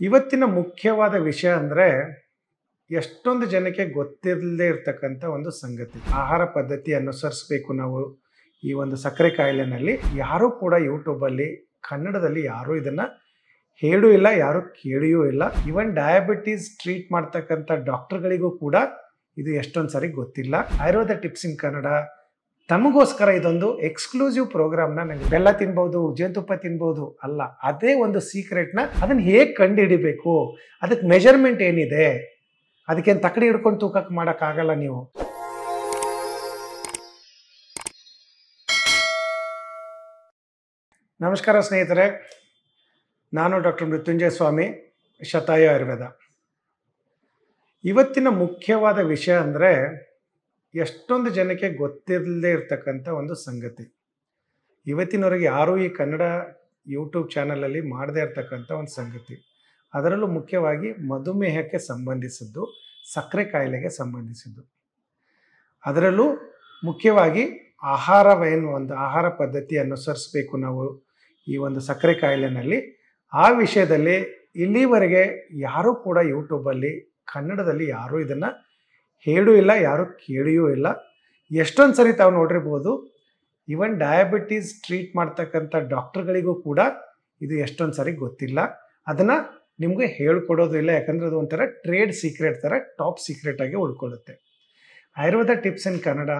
ಇವತ್ತಿನ ಮುಖ್ಯವಾದ ವಿಷಯ ಅಂದರೆ ಎಷ್ಟೊಂದು ಜನಕ್ಕೆ ಗೊತ್ತಿರದೇ ಇರ್ತಕ್ಕಂಥ ಒಂದು ಸಂಗತಿ. ಆಹಾರ ಪದ್ಧತಿ ಅನುಸರಿಸಬೇಕು ನಾವು ಈ ಒಂದು ಸಕ್ಕರೆ ಕಾಯಿಲೆನಲ್ಲಿ. ಯಾರೂ ಕೂಡ ಯೂಟ್ಯೂಬಲ್ಲಿ ಕನ್ನಡದಲ್ಲಿ ಯಾರೂ ಇದನ್ನು ಹೇಳೂ ಇಲ್ಲ, ಯಾರೂ ಕೇಳಿಯೂ ಇಲ್ಲ. ಈವನ್ ಡಯಾಬಿಟೀಸ್ ಟ್ರೀಟ್ ಮಾಡ್ತಕ್ಕಂಥ ಡಾಕ್ಟರ್ಗಳಿಗೂ ಕೂಡ ಇದು ಎಷ್ಟೊಂದು ಸರಿ ಗೊತ್ತಿಲ್ಲ. ಆಯುರ್ವೇದ ಟಿಪ್ಸ್ ಇನ್ ಕನ್ನಡ ತಮಗೋಸ್ಕರ ಇದೊಂದು ಎಕ್ಸ್ಕ್ಲೂಸಿವ್ ಪ್ರೋಗ್ರಾಮ್ನ ನನಗೆ ಬೆಲ್ಲ ತಿನ್ಬೋದು, ಜೇನುತುಪ್ಪ ತಿನ್ಬೋದು ಅಲ್ಲ. ಅದೇ ಒಂದು ಸೀಕ್ರೆಟ್ನ ಅದನ್ನ ಹೇಗೆ ಕಂಡುಹಿಡಿಬೇಕು? ಅದಕ್ಕೆ ಮೆಜರ್ಮೆಂಟ್ ಏನಿದೆ? ಅದಕ್ಕೇನು ತಕಡಿ ಹಿಡ್ಕೊಂಡು ತೂಕಕ್ಕೆ ಮಾಡೋಕ್ಕಾಗಲ್ಲ ನೀವು. ನಮಸ್ಕಾರ ಸ್ನೇಹಿತರೆ. ನಾನು ಡಾಕ್ಟರ್ ಮೃತ್ಯುಂಜಯ ಸ್ವಾಮಿ, ಶತಾಯ ಆಯುರ್ವೇದ. ಇವತ್ತಿನ ಮುಖ್ಯವಾದ ವಿಷಯ ಅಂದರೆ ಎಷ್ಟೊಂದು ಜನಕ್ಕೆ ಗೊತ್ತಿರದೇ ಇರ್ತಕ್ಕಂಥ ಒಂದು ಸಂಗತಿ. ಇವತ್ತಿನವರೆಗೆ ಯಾರೂ ಈ ಕನ್ನಡ ಯೂಟ್ಯೂಬ್ ಚಾನಲಲ್ಲಿ ಮಾಡದೇ ಇರ್ತಕ್ಕಂಥ ಒಂದು ಸಂಗತಿ. ಅದರಲ್ಲೂ ಮುಖ್ಯವಾಗಿ ಮಧುಮೇಹಕ್ಕೆ ಸಂಬಂಧಿಸಿದ್ದು, ಸಕ್ಕರೆ ಕಾಯಿಲೆಗೆ ಸಂಬಂಧಿಸಿದ್ದು. ಅದರಲ್ಲೂ ಮುಖ್ಯವಾಗಿ ಆಹಾರವೇನು ಒಂದು ಆಹಾರ ಪದ್ಧತಿ ಅನುಸರಿಸಬೇಕು ನಾವು ಈ ಒಂದು ಸಕ್ಕರೆ ಕಾಯಿಲೆನಲ್ಲಿ. ಆ ವಿಷಯದಲ್ಲಿ ಇಲ್ಲಿವರೆಗೆ ಯಾರೂ ಕೂಡ ಯೂಟ್ಯೂಬಲ್ಲಿ ಕನ್ನಡದಲ್ಲಿ ಯಾರೂ ಇದನ್ನು ಹೇಳೂ ಇಲ್ಲ, ಯಾರೂ ಕೇಳಿಯೂ ಇಲ್ಲ. ಎಷ್ಟೊಂದು ಸರಿ ತಾವು ನೋಡಿರ್ಬೋದು ಈವನ್ ಡಯಾಬಿಟೀಸ್ ಟ್ರೀಟ್ ಮಾಡ್ತಕ್ಕಂಥ ಡಾಕ್ಟರ್ಗಳಿಗೂ ಕೂಡ ಇದು ಎಷ್ಟೊಂದು ಸರಿ ಗೊತ್ತಿಲ್ಲ. ಅದನ್ನು ನಿಮಗೆ ಹೇಳ್ಕೊಡೋದು ಇಲ್ಲ, ಯಾಕಂದರೆ ಅದು ಒಂಥರ ಟ್ರೇಡ್ ಸೀಕ್ರೆಟ್ ಥರ ಟಾಪ್ ಸೀಕ್ರೆಟ್ ಆಗಿ ಉಳ್ಕೊಳ್ಳುತ್ತೆ. ಆಯುರ್ವೇದ ಟಿಪ್ಸ್ ಇನ್ ಕನ್ನಡ,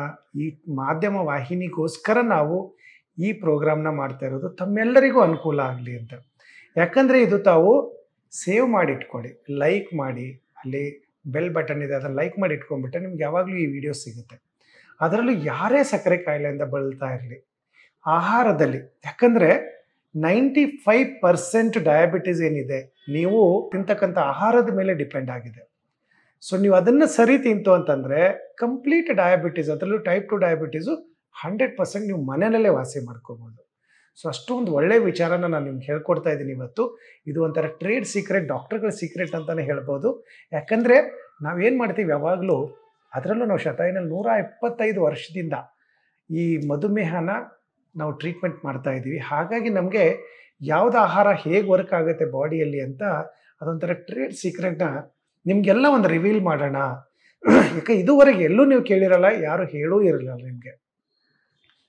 ಈ ಮಾಧ್ಯಮ ವಾಹಿನಿಗೋಸ್ಕರ ನಾವು ಈ ಪ್ರೋಗ್ರಾಮ್ನ ಮಾಡ್ತಾ ಇರೋದು ತಮ್ಮೆಲ್ಲರಿಗೂ ಅನುಕೂಲ ಆಗಲಿ ಅಂತ. ಯಾಕಂದರೆ ಇದು ತಾವು ಸೇವ್ ಮಾಡಿ ಇಟ್ಕೊಳ್ಳಿ ಲೈಕ್ ಮಾಡಿ, ಅಲ್ಲಿ ಬೆಲ್ ಬಟನ್ ಇದೆ, ಅದನ್ನು ಲೈಕ್ ಮಾಡಿ ಇಟ್ಕೊಂಡ್ಬಿಟ್ರೆ ನಿಮ್ಗೆ ಯಾವಾಗಲೂ ಈ ವಿಡಿಯೋ ಸಿಗುತ್ತೆ. ಅದರಲ್ಲೂ ಯಾರೇ ಸಕ್ಕರೆ ಕಾಯಿಲೆಯಿಂದ ಬಳಲ್ತಾ ಇರಲಿ, ಆಹಾರದಲ್ಲಿ, ಯಾಕಂದರೆ ನೈಂಟಿ ಫೈವ್ ಪರ್ಸೆಂಟ್ ಡಯಾಬಿಟೀಸ್ ಏನಿದೆ, ನೀವು ತಿಂತಕ್ಕಂಥ ಆಹಾರದ ಮೇಲೆ ಡಿಪೆಂಡ್ ಆಗಿದೆ. ಸೊ ನೀವು ಅದನ್ನು ಸರಿ ತಿಂತು ಅಂತಂದರೆ ಕಂಪ್ಲೀಟ್ ಡಯಾಬಿಟೀಸ್ ಅದರಲ್ಲೂ type two diabetes hundred percent ನೀವು ಮನೆಯಲ್ಲೇ ವಾಸಿ ಮಾಡ್ಕೋಬೋದು. ಸೊ ಅಷ್ಟೊಂದು ಒಳ್ಳೆಯ ವಿಚಾರನ ನಾನು ನಿಮ್ಗೆ ಹೇಳ್ಕೊಡ್ತಾ ಇದ್ದೀನಿ ಇವತ್ತು. ಇದು ಒಂಥರ ಟ್ರೇಡ್ ಸೀಕ್ರೆಟ್ ಡಾಕ್ಟರ್ಗಳ ಸೀಕ್ರೆಟ್ ಅಂತಲೇ ಹೇಳ್ಬೋದು. ಯಾಕಂದರೆ ನಾವೇನು ಮಾಡ್ತೀವಿ ಯಾವಾಗಲೂ, ಅದರಲ್ಲೂ ನಾವು ಶತಾಯಿನಲ್ಲಿ ನೂರ ಎಪ್ಪತ್ತೈದು ವರ್ಷದಿಂದ ಈ ಮಧುಮೇಹನ ನಾವು ಟ್ರೀಟ್ಮೆಂಟ್ ಮಾಡ್ತಾ ಇದ್ದೀವಿ. ಹಾಗಾಗಿ ನಮಗೆ ಯಾವ್ದು ಆಹಾರ ಹೇಗೆ ವರ್ಕ್ ಆಗುತ್ತೆ ಬಾಡಿಯಲ್ಲಿ ಅಂತ ಅದೊಂಥರ ಟ್ರೇಡ್ ಸೀಕ್ರೆಟ್ನ ನಿಮಗೆಲ್ಲ ಒಂದು ರಿವೀಲ್ ಮಾಡೋಣ. ಯಾಕೆ, ಇದುವರೆಗೆ ಎಲ್ಲೂ ನೀವು ಕೇಳಿರಲ್ಲ, ಯಾರು ಹೇಳೂ ಇರಲಿಲ್ಲ ನಿಮಗೆ.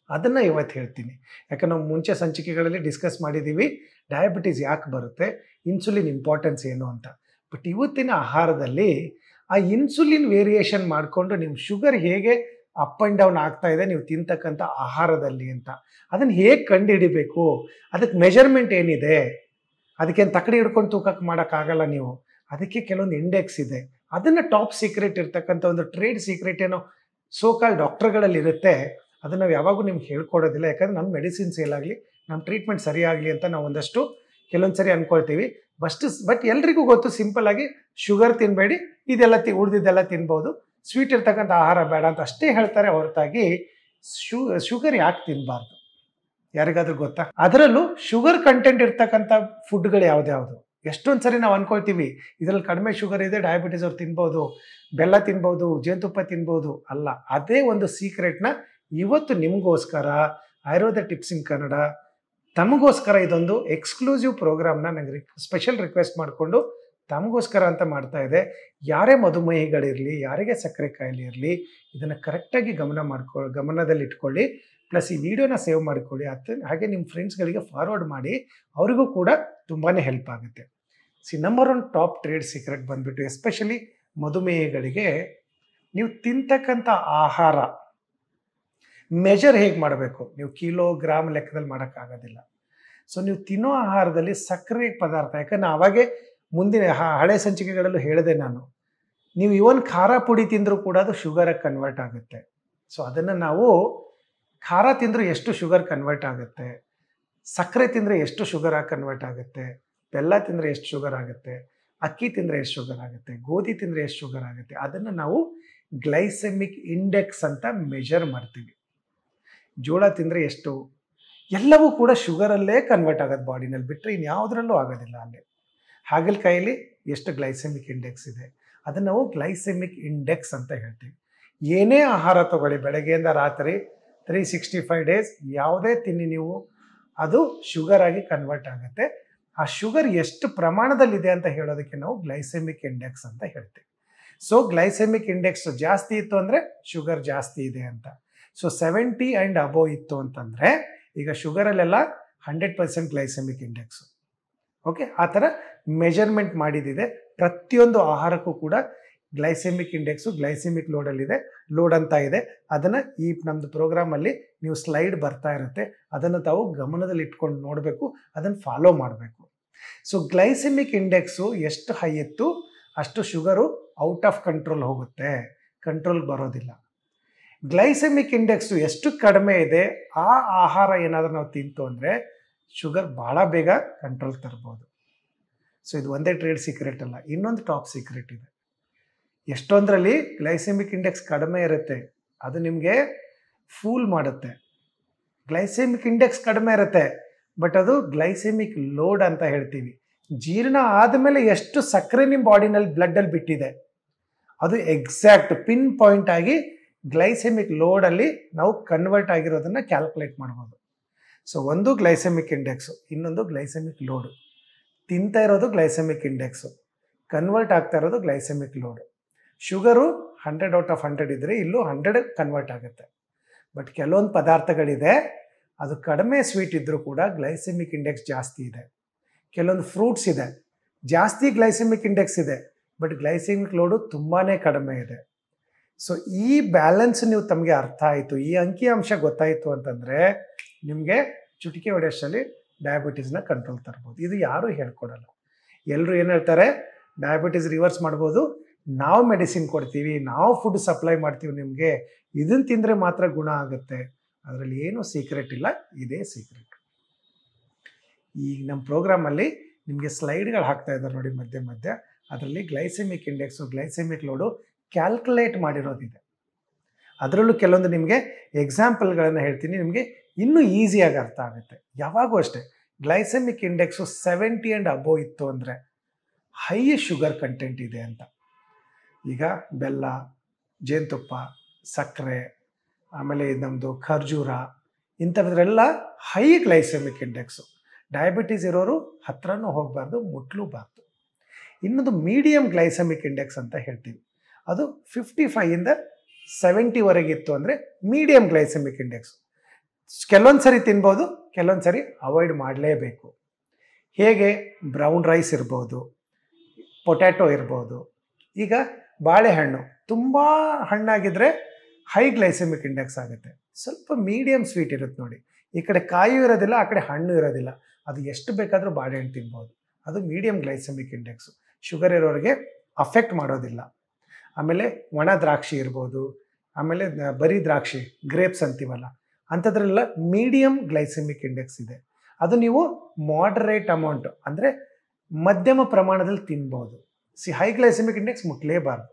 ಅದನ್ನು ಇವತ್ತು ಹೇಳ್ತೀನಿ. ಯಾಕಂದ್ರೆ ನಾವು ಮುಂಚೆ ಸಂಚಿಕೆಗಳಲ್ಲಿ ಡಿಸ್ಕಸ್ ಮಾಡಿದ್ದೀವಿ ಡಯಾಬಿಟೀಸ್ ಯಾಕೆ ಬರುತ್ತೆ ಇನ್ಸುಲಿನ್ ಇಂಪಾರ್ಟೆನ್ಸ್ ಏನು ಅಂತ. ಬಟ್ ಇವತ್ತಿನ ಆಹಾರದಲ್ಲಿ ಆ ಇನ್ಸುಲಿನ್ ವೇರಿಯೇಷನ್ ಮಾಡಿಕೊಂಡು ನಿಮ್ಮ ಶುಗರ್ ಹೇಗೆ ಅಪ್ ಆ್ಯಂಡ್ ಡೌನ್ ಆಗ್ತಾ ಇದೆ ನೀವು ತಿಂತಕ್ಕಂಥ ಆಹಾರದಲ್ಲಿ ಅಂತ. ಅದನ್ನು ಹೇಗೆ ಕಂಡುಹಿಡಿಬೇಕು? ಅದಕ್ಕೆ ಮೆಜರ್ಮೆಂಟ್ ಏನಿದೆ? ಅದಕ್ಕೇನು ತಕಡಿ ಹಿಡ್ಕೊಂಡು ತೂಕಕ್ಕೆ ಮಾಡೋಕ್ಕಾಗಲ್ಲ ನೀವು. ಅದಕ್ಕೆ ಕೆಲವೊಂದು ಇಂಡೆಕ್ಸ್ ಇದೆ. ಅದನ್ನು ಟಾಪ್ ಸೀಕ್ರೆಟ್ ಇರ್ತಕ್ಕಂಥ ಒಂದು ಟ್ರೇಡ್ ಸೀಕ್ರೆಟ್ ಏನೋ ಸೋಕಾಲ್ ಡಾಕ್ಟರ್ಗಳಲ್ಲಿ ಇರುತ್ತೆ. ಅದನ್ನು ನಾವು ಯಾವಾಗೂ ನಿಮ್ಗೆ ಹೇಳ್ಕೊಡೋದಿಲ್ಲ. ಯಾಕಂದ್ರೆ ನಮ್ಮ ಮೆಡಿಸಿನ್ ಸೇಲ್ ಆಗಲಿ ನಮ್ಮ ಟ್ರೀಟ್ಮೆಂಟ್ ಸರಿಯಾಗಲಿ ಅಂತ ನಾವು ಒಂದಷ್ಟು ಕೆಲವೊಂದು ಸರಿ ಅಂದ್ಕೊಳ್ತೀವಿ ಬಸ್ಟ್ ಬಟ್ ಎಲ್ರಿಗೂ ಗೊತ್ತು ಸಿಂಪಲ್ ಆಗಿ ಶುಗರ್ ತಿನ್ನಬೇಡಿ ಇದೆಲ್ಲ ತಿ, ಉಳಿದಿದ್ದೆಲ್ಲ ತಿನ್ಬೋದು. ಸ್ವೀಟ್ ಇರ್ತಕ್ಕಂಥ ಆಹಾರ ಬೇಡ ಅಂತ ಅಷ್ಟೇ ಹೇಳ್ತಾರೆ. ಹೊರತಾಗಿ ಶು ಶುಗರ್ ಯಾಕೆ ತಿನ್ನಬಾರ್ದು ಯಾರಿಗಾದ್ರೂ ಗೊತ್ತಾ? ಅದರಲ್ಲೂ ಶುಗರ್ ಕಂಟೆಂಟ್ ಇರ್ತಕ್ಕಂಥ ಫುಡ್ಗಳು ಯಾವ್ದ್ಯಾವುದು ಎಷ್ಟೊಂದು ಸರಿ ನಾವು ಅನ್ಕೊಳ್ತೀವಿ, ಇದರಲ್ಲಿ ಕಡಿಮೆ ಶುಗರ್ ಇದೆ ಡಯಾಬಿಟೀಸ್ ಅವ್ರು ತಿನ್ಬೋದು, ಬೆಲ್ಲ ತಿನ್ಬೋದು, ಜೇನುತುಪ್ಪ ತಿನ್ಬೋದು ಅಲ್ಲ. ಅದೇ ಒಂದು ಸೀಕ್ರೆಟ್ನ ಇವತ್ತು ನಿಮಗೋಸ್ಕರ ಆಯುರ್ವೇದ ಟಿಪ್ಸ್ ಇನ್ ಕನ್ನಡ. ತಮಗೋಸ್ಕರ ಇದೊಂದು ಎಕ್ಸ್ಕ್ಲೂಸಿವ್ ಪ್ರೋಗ್ರಾಮ್ನ ನನಗೆ ಸ್ಪೆಷಲ್ ರಿಕ್ವೆಸ್ಟ್ ಮಾಡಿಕೊಂಡು ತಮಗೋಸ್ಕರ ಅಂತ ಮಾಡ್ತಾ ಇದೆ. ಯಾರೇ ಮಧುಮೇಹಿಗಳಿರಲಿ, ಯಾರಿಗೆ ಸಕ್ಕರೆ ಕಾಯಿಲೆ ಇರಲಿ, ಇದನ್ನು ಕರೆಕ್ಟಾಗಿ ಗಮನ ಮಾಡ್ಕೊ ಗಮನದಲ್ಲಿ ಇಟ್ಕೊಳ್ಳಿ ಪ್ಲಸ್ ಈ ವಿಡಿಯೋನ ಸೇವ್ ಮಾಡಿಕೊಳ್ಳಿ. ಅತ್ತ ಹಾಗೆ ನಿಮ್ಮ ಫ್ರೆಂಡ್ಸ್ಗಳಿಗೆ ಫಾರ್ವರ್ಡ್ ಮಾಡಿ ಅವರಿಗೂ ಕೂಡ ತುಂಬಾ ಹೆಲ್ಪ್ ಆಗುತ್ತೆ. See, number one top trade secret ಬಂದ್ಬಿಟ್ಟು, ಎಸ್ಪೆಷಲಿ ಮಧುಮೇಹಿಗಳಿಗೆ, ನೀವು ತಿಂತಕ್ಕಂಥ ಆಹಾರ ಮೆಜರ್ ಹೇಗೆ ಮಾಡಬೇಕು? ನೀವು ಕಿಲೋ ಗ್ರಾಮ್ ಲೆಕ್ಕದಲ್ಲಿ ಮಾಡೋಕ್ಕಾಗೋದಿಲ್ಲ. ಸೊ ನೀವು ತಿನ್ನೋ ಆಹಾರದಲ್ಲಿ ಸಕ್ಕರೆ ಪದಾರ್ಥ, ಯಾಕಂದ್ರೆ ಅವಾಗೆ ಮುಂದಿನ ಹಳೆ ಸಂಚಿಕೆಗಳಲ್ಲೂ ಹೇಳಿದೆ ನಾನು. ನೀವು ಇವನ್ ಖಾರ ಪುಡಿ ತಿಂದರೂ ಕೂಡ ಅದು ಶುಗರಾಗಿ ಕನ್ವರ್ಟ್ ಆಗುತ್ತೆ. ಸೊ ಅದನ್ನು ನಾವು ಖಾರ ತಿಂದರೂ ಎಷ್ಟು ಶುಗರ್ ಕನ್ವರ್ಟ್ ಆಗುತ್ತೆ? ಸಕ್ಕರೆ ತಿಂದರೆ ಎಷ್ಟು ಶುಗರ್ ಆಗಿ ಕನ್ವರ್ಟ್ ಆಗುತ್ತೆ? ಬೆಲ್ಲ ತಿಂದರೆ ಎಷ್ಟು ಶುಗರ್ ಆಗುತ್ತೆ? ಅಕ್ಕಿ ತಿಂದರೆ ಎಷ್ಟು ಶುಗರ್ ಆಗುತ್ತೆ? ಗೋಧಿ ತಿಂದರೆ ಎಷ್ಟು ಶುಗರ್ ಆಗುತ್ತೆ? ಅದನ್ನು ನಾವು ಗ್ಲೈಸೆಮಿಕ್ ಇಂಡೆಕ್ಸ್ ಅಂತ ಮೆಜರ್ ಮಾಡ್ತೀವಿ. ಜೋಳ ತಿಂದರೆ ಎಷ್ಟು? ಎಲ್ಲವೂ ಕೂಡ ಶುಗರಲ್ಲೇ ಕನ್ವರ್ಟ್ ಆಗೋದು ಬಾಡಿನಲ್ಲಿ ಬಿಟ್ಟರೆ ಇನ್ಯಾವುದರಲ್ಲೂ ಆಗೋದಿಲ್ಲ ಅಲ್ಲಿ. ಹಾಗಲಕಾಯಲ್ಲಿ ಎಷ್ಟು ಗ್ಲೈಸೆಮಿಕ್ ಇಂಡೆಕ್ಸ್ ಇದೆ? ಅದನ್ನು ನಾವು ಗ್ಲೈಸೆಮಿಕ್ ಇಂಡೆಕ್ಸ್ ಅಂತ ಹೇಳ್ತೀವಿ. ಏನೇ ಆಹಾರ ತಗೊಳ್ಳಿ, ಬೆಳಗ್ಗೆಯಿಂದ ರಾತ್ರಿ ತ್ರೀ ಸಿಕ್ಸ್ಟಿ ಫೈವ್ ಡೇಸ್ ಯಾವುದೇ ತಿನ್ನಿ ನೀವು, ಅದು ಶುಗರ್ ಆಗಿ ಕನ್ವರ್ಟ್ ಆಗುತ್ತೆ. ಆ ಶುಗರ್ ಎಷ್ಟು ಪ್ರಮಾಣದಲ್ಲಿದೆ ಅಂತ ಹೇಳೋದಕ್ಕೆ ನಾವು ಗ್ಲೈಸೆಮಿಕ್ ಇಂಡೆಕ್ಸ್ ಅಂತ ಹೇಳ್ತೀವಿ. ಸೊ ಗ್ಲೈಸೆಮಿಕ್ ಇಂಡೆಕ್ಸ್ ಜಾಸ್ತಿ ಇತ್ತು ಅಂದರೆ ಶುಗರ್ ಜಾಸ್ತಿ ಇದೆ ಅಂತ. ಸೊ ಸೆವೆಂಟಿ ಆ್ಯಂಡ್ ಅಬೋ ಇತ್ತು ಅಂತಂದರೆ, ಈಗ ಶುಗರಲ್ಲೆಲ್ಲ hundred percent glycaemic index okay ಆ ಥರ ಮೆಜರ್ಮೆಂಟ್ ಮಾಡಿದಿದೆ. ಪ್ರತಿಯೊಂದು ಆಹಾರಕ್ಕೂ ಕೂಡ ಗ್ಲೈಸೆಮಿಕ್ ಇಂಡೆಕ್ಸು ಗ್ಲೈಸೆಮಿಕ್ ಲೋಡಲ್ಲಿದೆ ಲೋಡ್ ಅಂತ ಇದೆ. ಅದನ್ನು ಈ ನಮ್ಮದು ಪ್ರೋಗ್ರಾಮಲ್ಲಿ ನೀವು ಸ್ಲೈಡ್ ಬರ್ತಾ ಇರುತ್ತೆ. ಅದನ್ನು ತಾವು ಗಮನದಲ್ಲಿ ಇಟ್ಕೊಂಡು ನೋಡಬೇಕು, ಅದನ್ನು ಫಾಲೋ ಮಾಡಬೇಕು. ಸೊ ಗ್ಲೈಸೆಮಿಕ್ ಇಂಡೆಕ್ಸು ಎಷ್ಟು ಹೈ ಇತ್ತು, ಅಷ್ಟು ಶುಗರು ಔಟ್ ಆಫ್ ಕಂಟ್ರೋಲ್ ಹೋಗುತ್ತೆ. ಕಂಟ್ರೋಲ್ ಬರೋದಿಲ್ಲ. ಗ್ಲೈಸೆಮಿಕ್ ಇಂಡೆಕ್ಸು ಎಷ್ಟು ಕಡಿಮೆ ಇದೆ, ಆ ಆಹಾರ ಏನಾದರೂ ನಾವು ತಿಂತು ಅಂದರೆ ಶುಗರ್ ಭಾಳ ಬೇಗ ಕಂಟ್ರೋಲ್ ತರ್ಬೋದು. ಸೊ ಇದು ಒಂದೇ ಟ್ರೇಡ್ ಸೀಕ್ರೆಟ್ ಅಲ್ಲ, ಇನ್ನೊಂದು ಟಾಪ್ ಸೀಕ್ರೆಟ್ ಇದೆ. ಎಷ್ಟೊಂದರಲ್ಲಿ ಗ್ಲೈಸೆಮಿಕ್ ಇಂಡೆಕ್ಸ್ ಕಡಿಮೆ ಇರುತ್ತೆ, ಅದು ನಿಮಗೆ ಫೂಲ್ ಮಾಡುತ್ತೆ. ಗ್ಲೈಸೆಮಿಕ್ ಇಂಡೆಕ್ಸ್ ಕಡಿಮೆ ಇರುತ್ತೆ ಬಟ್ ಅದು ಗ್ಲೈಸೆಮಿಕ್ ಲೋಡ್ ಅಂತ ಹೇಳ್ತೀವಿ. ಜೀರ್ಣ ಆದಮೇಲೆ ಎಷ್ಟು ಸಕ್ಕರೆ ನಿಮ್ಮ ಬಾಡಿನಲ್ಲಿ ಬ್ಲಡ್ಡಲ್ಲಿ ಬಿಟ್ಟಿದೆ, ಅದು ಎಕ್ಸಾಕ್ಟ್ ಪಿನ್ ಪಾಯಿಂಟ್ ಆಗಿ ಗ್ಲೈಸೆಮಿಕ್ ಲೋಡಲ್ಲಿ ನಾವು ಕನ್ವರ್ಟ್ ಆಗಿರೋದನ್ನು ಕ್ಯಾಲ್ಕುಲೇಟ್ ಮಾಡ್ಬೋದು. ಸೊ ಒಂದು ಗ್ಲೈಸೆಮಿಕ್ ಇಂಡೆಕ್ಸು ಇನ್ನೊಂದು ಗ್ಲೈಸೆಮಿಕ್ ಲೋಡು ತಿಂತಾ ಇರೋದು ಗ್ಲೈಸೆಮಿಕ್ ಇಂಡೆಕ್ಸು ಕನ್ವರ್ಟ್ ಆಗ್ತಾ ಇರೋದು glycaemic load sugar hundred out of hundred ಇದ್ದರೆ ಇಲ್ಲೂ ಹಂಡ್ರೆಡ್ ಕನ್ವರ್ಟ್ ಆಗುತ್ತೆ. ಬಟ್ ಕೆಲವೊಂದು ಪದಾರ್ಥಗಳಿದೆ, ಅದು ಕಡಿಮೆ ಸ್ವೀಟ್ ಇದ್ದರೂ ಕೂಡ ಗ್ಲೈಸೆಮಿಕ್ ಇಂಡೆಕ್ಸ್ ಜಾಸ್ತಿ ಇದೆ. ಕೆಲವೊಂದು ಫ್ರೂಟ್ಸ್ ಇದೆ, ಜಾಸ್ತಿ ಗ್ಲೈಸೆಮಿಕ್ ಇಂಡೆಕ್ಸ್ ಇದೆ ಬಟ್ ಗ್ಲೈಸೆಮಿಕ್ ಲೋಡು ತುಂಬಾ ಕಡಿಮೆ ಇದೆ. ಸೊ ಈ ಬ್ಯಾಲೆನ್ಸ್ ನೀವು ತಮಗೆ ಅರ್ಥ ಆಯಿತು, ಈ ಅಂಕಿ ಅಂಶ ಗೊತ್ತಾಯಿತು ಅಂತಂದರೆ ನಿಮಗೆ ಚುಟಿಕೆ ಹೊಡೆಯಷ್ಟಲ್ಲಿ ಡಯಾಬಿಟೀಸ್ನ ಕಂಟ್ರೋಲ್ ತರ್ಬೋದು. ಇದು ಯಾರೂ ಹೇಳ್ಕೊಡಲ್ಲ. ಎಲ್ಲರೂ ಏನು ಹೇಳ್ತಾರೆ? ಡಯಾಬಿಟೀಸ್ ರಿವರ್ಸ್ ಮಾಡ್ಬೋದು. ನಾವು ಮೆಡಿಸಿನ್ ಕೊಡ್ತೀವಿ, ನಾವು ಫುಡ್ ಸಪ್ಲೈ ಮಾಡ್ತೀವಿ ನಿಮಗೆ. ಇದನ್ನು ತಿಂದರೆ ಮಾತ್ರ ಗುಣ ಆಗುತ್ತೆ. ಅದರಲ್ಲಿ ಏನೂ ಸೀಕ್ರೆಟ್ ಇಲ್ಲ, ಇದೇ ಸೀಕ್ರೆಟ್ ಈಗ ನಮ್ಮ ಪ್ರೋಗ್ರಾಮಲ್ಲಿ ನಿಮಗೆ ಸ್ಲೈಡ್ಗಳು ಹಾಕ್ತಾ ಇದ್ದಾರೆ ನೋಡಿ ಮಧ್ಯೆ ಮಧ್ಯೆ. ಅದರಲ್ಲಿ glycemic index glycemic load calculate ಮಾಡಿರೋದಿದೆ. ಅದರಲ್ಲೂ ಕೆಲವೊಂದು ನಿಮಗೆ ಎಕ್ಸಾಂಪಲ್ಗಳನ್ನು ಹೇಳ್ತೀನಿ. ನಿಮಗೆ ಇನ್ನೂ ಈಸಿಯಾಗಿ ಅರ್ಥ ಆಗುತ್ತೆ. ಯಾವಾಗೂ ಅಷ್ಟೇ glycaemic index seventy and above ಇತ್ತು ಅಂದರೆ ಹೈ ಶುಗರ್ ಕಂಟೆಂಟ್ ಇದೆ ಅಂತ. ಈಗ ಬೆಲ್ಲ, ಜೇನುತುಪ್ಪ, ಸಕ್ಕರೆ, ಆಮೇಲೆ ನಮ್ಮದು ಖರ್ಜೂರ, ಇಂಥದ್ರೆಲ್ಲ ಹೈ ಗ್ಲೈಸೆಮಿಕ್ ಇಂಡೆಕ್ಸು ಡಯಾಬಿಟೀಸ್ ಇರೋರು ಹತ್ರನೂ ಹೋಗಬಾರ್ದು ಮುಟ್ಲೂಬಾರ್ದು ಇನ್ನೊಂದು ಮೀಡಿಯಂ ಗ್ಲೈಸೆಮಿಕ್ ಇಂಡೆಕ್ಸ್ ಅಂತ ಹೇಳ್ತೀವಿ ಅದು ಫಿಫ್ಟಿ ಫೈಯಿಂದ ಸೆವೆಂಟಿವರೆಗೆ ಇತ್ತು ಅಂದರೆ ಮೀಡಿಯಮ್ ಗ್ಲೈಸೆಮಿಕ್ ಇಂಡೆಕ್ಸ್ ಕೆಲವೊಂದು ಸರಿ ತಿನ್ಬೋದು, ಕೆಲವೊಂದು ಸರಿ ಅವಾಯ್ಡ್ ಮಾಡಲೇಬೇಕು. ಹೇಗೆ? ಬ್ರೌನ್ ರೈಸ್ ಇರ್ಬೋದು ಪೊಟ್ಯಾಟೊ ಇರ್ಬೋದು. ಈಗ ಬಾಳೆಹಣ್ಣು ತುಂಬ ಹಣ್ಣಾಗಿದ್ದರೆ ಹೈ ಗ್ಲೈಸೆಮಿಕ್ ಇಂಡೆಕ್ಸ್ ಆಗುತ್ತೆ. ಸ್ವಲ್ಪ ಮೀಡಿಯಮ್ ಸ್ವೀಟ್ ಇರುತ್ತೆ ನೋಡಿ. ಈ ಕಡೆ ಕಾಯು ಇರೋದಿಲ್ಲ, ಆ ಕಡೆ ಹಣ್ಣು ಇರೋದಿಲ್ಲ. ಅದು ಎಷ್ಟು ಬೇಕಾದರೂ ಬಾಳೆಹಣ್ಣು ತಿನ್ಬೋದು. ಅದು ಮೀಡಿಯಮ್ ಗ್ಲೈಸೆಮಿಕ್ ಇಂಡೆಕ್ಸು ಶುಗರ್ ಇರೋರಿಗೆ ಅಫೆಕ್ಟ್ ಮಾಡೋದಿಲ್ಲ. ಆಮೇಲೆ ಒಣ ದ್ರಾಕ್ಷಿ ಇರ್ಬೋದು, ಆಮೇಲೆ ಬರೀ ದ್ರಾಕ್ಷಿ ಗ್ರೇಪ್ಸ್ ಅಂತೀವಲ್ಲ, ಅಂಥದ್ರೆಲ್ಲ ಮೀಡಿಯಮ್ ಗ್ಲೈಸೆಮಿಕ್ ಇಂಡೆಕ್ಸ್ ಇದೆ. ಅದು ನೀವು ಮಾಡ್ರೇಟ್ ಅಮೌಂಟ್ ಅಂದರೆ ಮಧ್ಯಮ ಪ್ರಮಾಣದಲ್ಲಿ ತಿನ್ಬೋದು. ಸಿ ಹೈ ಗ್ಲೈಸೆಮಿಕ್ ಇಂಡೆಕ್ಸ್ ಮುಟ್ಲೇಬಾರ್ದು.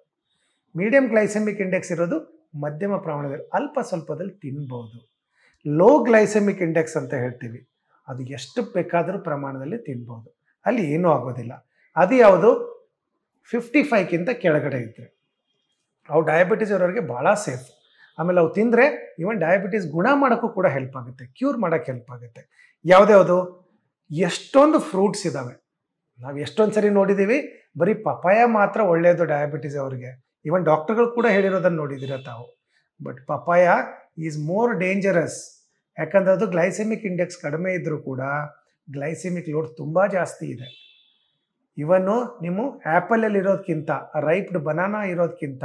ಮೀಡಿಯಂ ಗ್ಲೈಸೆಮಿಕ್ ಇಂಡೆಕ್ಸ್ ಇರೋದು ಮಧ್ಯಮ ಪ್ರಮಾಣದಲ್ಲಿ, ಅಲ್ಪ ಸ್ವಲ್ಪದಲ್ಲಿ ತಿನ್ಬೋದು. ಲೋ ಗ್ಲೈಸೆಮಿಕ್ ಇಂಡೆಕ್ಸ್ ಅಂತ ಹೇಳ್ತೀವಿ, ಅದು ಎಷ್ಟು ಬೇಕಾದರೂ ಪ್ರಮಾಣದಲ್ಲಿ ತಿನ್ಬೋದು. ಅಲ್ಲಿ ಏನೂ ಆಗೋದಿಲ್ಲ. ಅದು ಯಾವುದು? ಫಿಫ್ಟಿ ಫೈವ್ಗಿಂತ ಕೆಳಗಡೆ ಇದ್ದರೆ ಅವು ಡಯಾಬಿಟೀಸ್ ಇರೋರಿಗೆ ಭಾಳ ಸೇಫ್ ಆಮೇಲೆ ಅವು ತಿಂದರೆ ಈವನ್ ಡಯಾಬಿಟೀಸ್ ಗುಣ ಮಾಡೋಕ್ಕೂ ಕೂಡ ಹೆಲ್ಪ್ ಆಗುತ್ತೆ ಕ್ಯೂರ್ ಮಾಡೋಕ್ಕೆ ಹೆಲ್ಪ್ ಆಗುತ್ತೆ. ಯಾವುದ್ಯಾವುದು ಎಷ್ಟೊಂದು ಫ್ರೂಟ್ಸ್ ಇದ್ದಾವೆ ನಾವು ಎಷ್ಟೊಂದು ಸರಿ ನೋಡಿದ್ದೀವಿ ಬರೀ ಪಪಾಯ ಮಾತ್ರ ಒಳ್ಳೆಯದು ಡಯಾಬಿಟೀಸ್ ಅವರಿಗೆ. ಈವನ್ ಡಾಕ್ಟರ್ಗಳು ಕೂಡ ಹೇಳಿರೋದನ್ನು ನೋಡಿದ್ದೀರ ತಾವು. But papaya is more dangerous ಯಾಕಂದ್ರೆ ಅದು ಗ್ಲೈಸೆಮಿಕ್ ಇಂಡೆಕ್ಸ್ ಕಡಿಮೆ ಇದ್ದರೂ ಕೂಡ ಗ್ಲೈಸೆಮಿಕ್ ಲೋಡ್ ತುಂಬ ಜಾಸ್ತಿ ಇದೆ. ಇವನ್ನು ನೀವು ಆ್ಯಪಲಲ್ಲಿ ಇರೋದಕ್ಕಿಂತ ರೈಪ್ಡ್ ಬನಾನಾ ಇರೋದಕ್ಕಿಂತ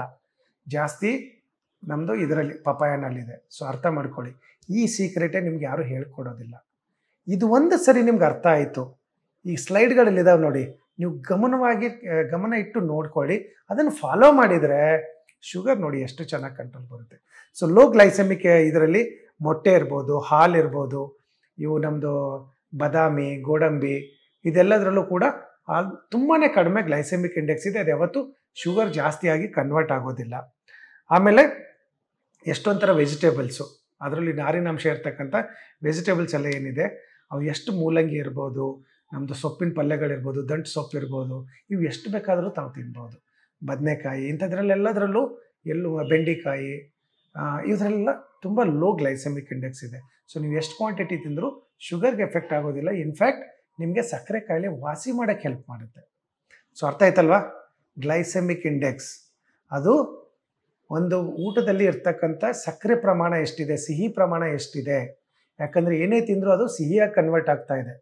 ಜಾಸ್ತಿ ನಮ್ಮದು ಇದರಲ್ಲಿ ಪಪಾಯನಲ್ಲಿದೆ ಸೊ ಅರ್ಥ ಮಾಡ್ಕೊಳ್ಳಿ. ಈ ಸೀಕ್ರೆಟೇ ನಿಮ್ಗೆ ಯಾರೂ ಹೇಳ್ಕೊಡೋದಿಲ್ಲ. ಇದು ಒಂದು ಸರಿ ನಿಮ್ಗೆ ಅರ್ಥ ಆಯಿತು. ಈ ಸ್ಲೈಡ್ಗಳಲ್ಲಿದ್ದಾವೆ ನೋಡಿ. ನೀವು ಗಮನವಾಗಿ, ಗಮನ ಇಟ್ಟು ನೋಡ್ಕೊಳ್ಳಿ. ಅದನ್ನು ಫಾಲೋ ಮಾಡಿದರೆ ಶುಗರ್ ನೋಡಿ ಎಷ್ಟು ಚೆನ್ನಾಗಿ ಕಂಟ್ರೋಲ್ ಬರುತ್ತೆ. ಸೊ ಲೋ ಗ್ಲೈಸೆಮಿಕ್ ಇದರಲ್ಲಿ ಮೊಟ್ಟೆ ಇರ್ಬೋದು, ಹಾಲು ಇರ್ಬೋದು, ಇವು ನಮ್ಮದು ಬದಾಮಿ, ಗೋಡಂಬಿ ಇದೆಲ್ಲದರಲ್ಲೂ ಕೂಡ ತುಂಬಾ ಕಡಿಮೆ ಗ್ಲೈಸೆಮಿಕ್ ಇಂಡೆಕ್ಸ್ ಇದೆ. ಅದು ಯಾವತ್ತೂ ಶುಗರ್ ಜಾಸ್ತಿಯಾಗಿ ಕನ್ವರ್ಟ್ ಆಗೋದಿಲ್ಲ. ಆಮೇಲೆ ಎಷ್ಟೊಂಥರ ವೆಜಿಟೇಬಲ್ಸು, ಅದರಲ್ಲಿ ನಾರಿನಾಂಶ ಇರ್ತಕ್ಕಂಥ ವೆಜಿಟೇಬಲ್ಸ್ ಎಲ್ಲ ಏನಿದೆ, ಅವು ಎಷ್ಟು ಮೂಲಂಗಿ ಇರ್ಬೋದು ನಮ್ಮದು ಸೊಪ್ಪಿನ ಪಲ್ಯಗಳಿರ್ಬೋದು, ದಂಟು ಸೊಪ್ಪು ಇರ್ಬೋದು, ಇವು ಎಷ್ಟು ಬೇಕಾದರೂ ತಾವು ತಿನ್ಬೋದು. ಬದನೆಕಾಯಿ, ಇಂಥದ್ರಲ್ಲೆಲ್ಲದರಲ್ಲೂ ಎಲ್ಲೂ ಬೆಂಡೆಕಾಯಿ ಇದರಲ್ಲೆಲ್ಲ ತುಂಬ ಲೋ ಗ್ಲೈಸೆಮಿಕ್ ಇಂಡೆಕ್ಸ್ ಇದೆ. ಸೊ ನೀವು ಎಷ್ಟು ಕ್ವಾಂಟಿಟಿ ತಿಂದರೂ ಶುಗರ್ಗೆ ಎಫೆಕ್ಟ್ ಆಗೋದಿಲ್ಲ. ಇನ್ಫ್ಯಾಕ್ಟ್ ನಿಮಗೆ ಸಕ್ಕರೆ ಕಾಯಿಲೆ ವಾಸಿ ಮಾಡೋಕ್ಕೆ ಹೆಲ್ಪ್ ಮಾಡುತ್ತೆ. ಸೊ ಅರ್ಥ ಆಯ್ತಲ್ವಾ? ಗ್ಲೈಸೆಮಿಕ್ ಇಂಡೆಕ್ಸ್ ಅದು ಒಂದು ಊಟದಲ್ಲಿ ಇರ್ತಕ್ಕಂಥ ಸಕ್ಕರೆ ಪ್ರಮಾಣ ಎಷ್ಟಿದೆ, ಸಿಹಿ ಪ್ರಮಾಣ ಎಷ್ಟಿದೆ? ಯಾಕಂದರೆ ಏನೇ ತಿಂದರೂ ಅದು ಸಿಹಿಯಾಗಿ ಕನ್ವರ್ಟ್ ಆಗ್ತಾ ಇದೆ.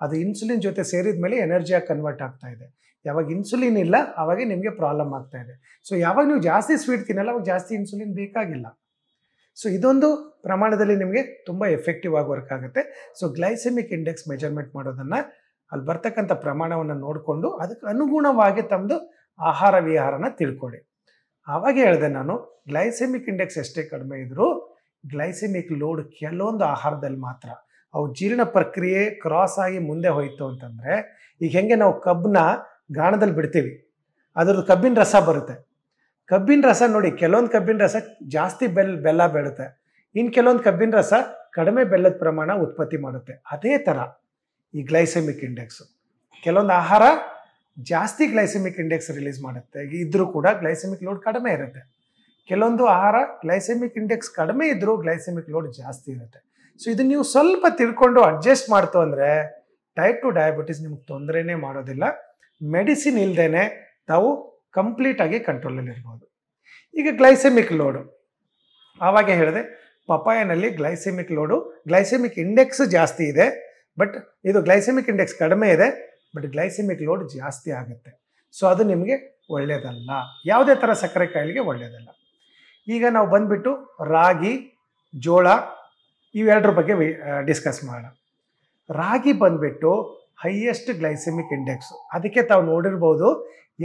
ಅದು ಇನ್ಸುಲಿನ್ ಜೊತೆ ಸೇರಿದ ಮೇಲೆ ಎನರ್ಜಿಯಾಗಿ ಕನ್ವರ್ಟ್ ಆಗ್ತಾ ಇದೆ. ಯಾವಾಗ ಇನ್ಸುಲಿನ್ ಇಲ್ಲ ಆವಾಗ ನಿಮಗೆ ಪ್ರಾಬ್ಲಮ್ ಆಗ್ತಾ ಇದೆ. ಸೊ ಯಾವಾಗ ನೀವು ಜಾಸ್ತಿ ಸ್ವೀಟ್ ತಿನ್ನಲ್ಲ, ಅವಾಗ ಜಾಸ್ತಿ ಇನ್ಸುಲಿನ್ ಬೇಕಾಗಿಲ್ಲ. ಸೊ ಇದೊಂದು ಪ್ರಮಾಣದಲ್ಲಿ ನಿಮಗೆ ತುಂಬ ಎಫೆಕ್ಟಿವ್ ಆಗಿ ವರ್ಕ್ ಆಗುತ್ತೆ. ಸೊ ಗ್ಲೈಸೆಮಿಕ್ ಇಂಡೆಕ್ಸ್ ಮೆಜರ್ಮೆಂಟ್ ಮಾಡೋದನ್ನು ಅಲ್ಲಿ ಬರ್ತಕ್ಕಂಥ ಪ್ರಮಾಣವನ್ನು ನೋಡಿಕೊಂಡು ಅದಕ್ಕೆ ಅನುಗುಣವಾಗಿ ತಮ್ಮದು ಆಹಾರ ವಿಹಾರನ ತಿಳ್ಕೊಳ್ಳಿ. ಆವಾಗ ಹೇಳಿದೆ ನಾನು, ಗ್ಲೈಸೆಮಿಕ್ ಇಂಡೆಕ್ಸ್ ಎಷ್ಟೇ ಕಡಿಮೆ ಇದ್ದರೂ ಗ್ಲೈಸೆಮಿಕ್ ಲೋಡ್ ಕೆಲವೊಂದು ಆಹಾರದಲ್ಲಿ ಮಾತ್ರ ಅವು ಜೀರ್ಣ ಪ್ರಕ್ರಿಯೆ ಕ್ರಾಸ್ ಆಗಿ ಮುಂದೆ ಹೋಯ್ತು ಅಂತಂದರೆ, ಈಗ ಹೆಂಗೆ ನಾವು ಕಬ್ಬನ್ನ ಗಾಣದಲ್ಲಿ ಬಿಡ್ತೀವಿ, ಅದ್ರದ್ದು ಕಬ್ಬಿನ ರಸ ಬರುತ್ತೆ. ಕಬ್ಬಿನ ರಸ ನೋಡಿ, ಕೆಲವೊಂದು ಕಬ್ಬಿನ ರಸ ಜಾಸ್ತಿ ಬೆಲ್, ಬೆಲ್ಲ ಬೆಳುತ್ತೆ. ಇನ್ನು ಕೆಲವೊಂದು ಕಬ್ಬಿನ ರಸ ಕಡಿಮೆ ಬೆಲ್ಲದ ಪ್ರಮಾಣ ಉತ್ಪತ್ತಿ ಮಾಡುತ್ತೆ. ಅದೇ ಥರ ಈ ಗ್ಲೈಸೆಮಿಕ್ ಇಂಡೆಕ್ಸು ಕೆಲವೊಂದು ಆಹಾರ ಜಾಸ್ತಿ ಗ್ಲೈಸೆಮಿಕ್ ಇಂಡೆಕ್ಸ್ ರಿಲೀಸ್ ಮಾಡುತ್ತೆ. ಇದ್ರೂ ಕೂಡ ಗ್ಲೈಸೆಮಿಕ್ ಲೋಡ್ ಕಡಿಮೆ ಇರುತ್ತೆ. ಕೆಲವೊಂದು ಆಹಾರ ಗ್ಲೈಸೆಮಿಕ್ ಇಂಡೆಕ್ಸ್ ಕಡಿಮೆ ಇದ್ದರೂ ಗ್ಲೈಸೆಮಿಕ್ ಲೋಡ್ ಜಾಸ್ತಿ ಇರುತ್ತೆ. ಸೊ ಇದನ್ನ ನೀವು ಸ್ವಲ್ಪ ತಿಳ್ಕೊಂಡು ಅಡ್ಜಸ್ಟ್ ಮಾಡ್ತು ಅಂದರೆ ಟೈಪ್ ಟು ಡಯಾಬಿಟಿಸ್ ನಿಮ್ಗೆ ತೊಂದರೆನೇ ಮಾಡೋದಿಲ್ಲ. ಮೆಡಿಸಿನ್ ಇಲ್ದೇನೆ ತಾವು ಕಂಪ್ಲೀಟಾಗಿ ಕಂಟ್ರೋಲಲ್ಲಿ ಇರ್ಬೋದು. ಈಗ ಗ್ಲೈಸೆಮಿಕ್ ಲೋಡು. ಆವಾಗ ಹೇಳಿದೆ ಪಪಾಯನಲ್ಲಿ ಗ್ಲೈಸೆಮಿಕ್ ಲೋಡು, ಗ್ಲೈಸೆಮಿಕ್ ಇಂಡೆಕ್ಸ್ ಜಾಸ್ತಿ ಇದೆ, ಬಟ್ ಇದು ಗ್ಲೈಸೆಮಿಕ್ ಇಂಡೆಕ್ಸ್ ಕಡಿಮೆ ಇದೆ ಬಟ್ ಗ್ಲೈಸೆಮಿಕ್ ಲೋಡ್ ಜಾಸ್ತಿ ಆಗುತ್ತೆ. ಸೊ ಅದು ನಿಮಗೆ ಒಳ್ಳೆಯದಲ್ಲ ಯಾವುದೇ ಥರ ಸಕ್ಕರೆ ಕಾಯಿಲೆಗೆ ಒಳ್ಳೆಯದಲ್ಲ ಈಗ ನಾವು ಬಂದ್ಬಿಟ್ಟು ರಾಗಿ, ಜೋಳ ಇವೆರಡರ ಬಗ್ಗೆ ಡಿಸ್ಕಸ್ ಮಾಡೋಣ. ರಾಗಿ ಬಂದ್ಬಿಟ್ಟು ಹೈಯೆಸ್ಟ್ ಗ್ಲೈಸೆಮಿಕ್ ಇಂಡೆಕ್ಸು ಅದಕ್ಕೆ ತಾವು ನೋಡಿರ್ಬೋದು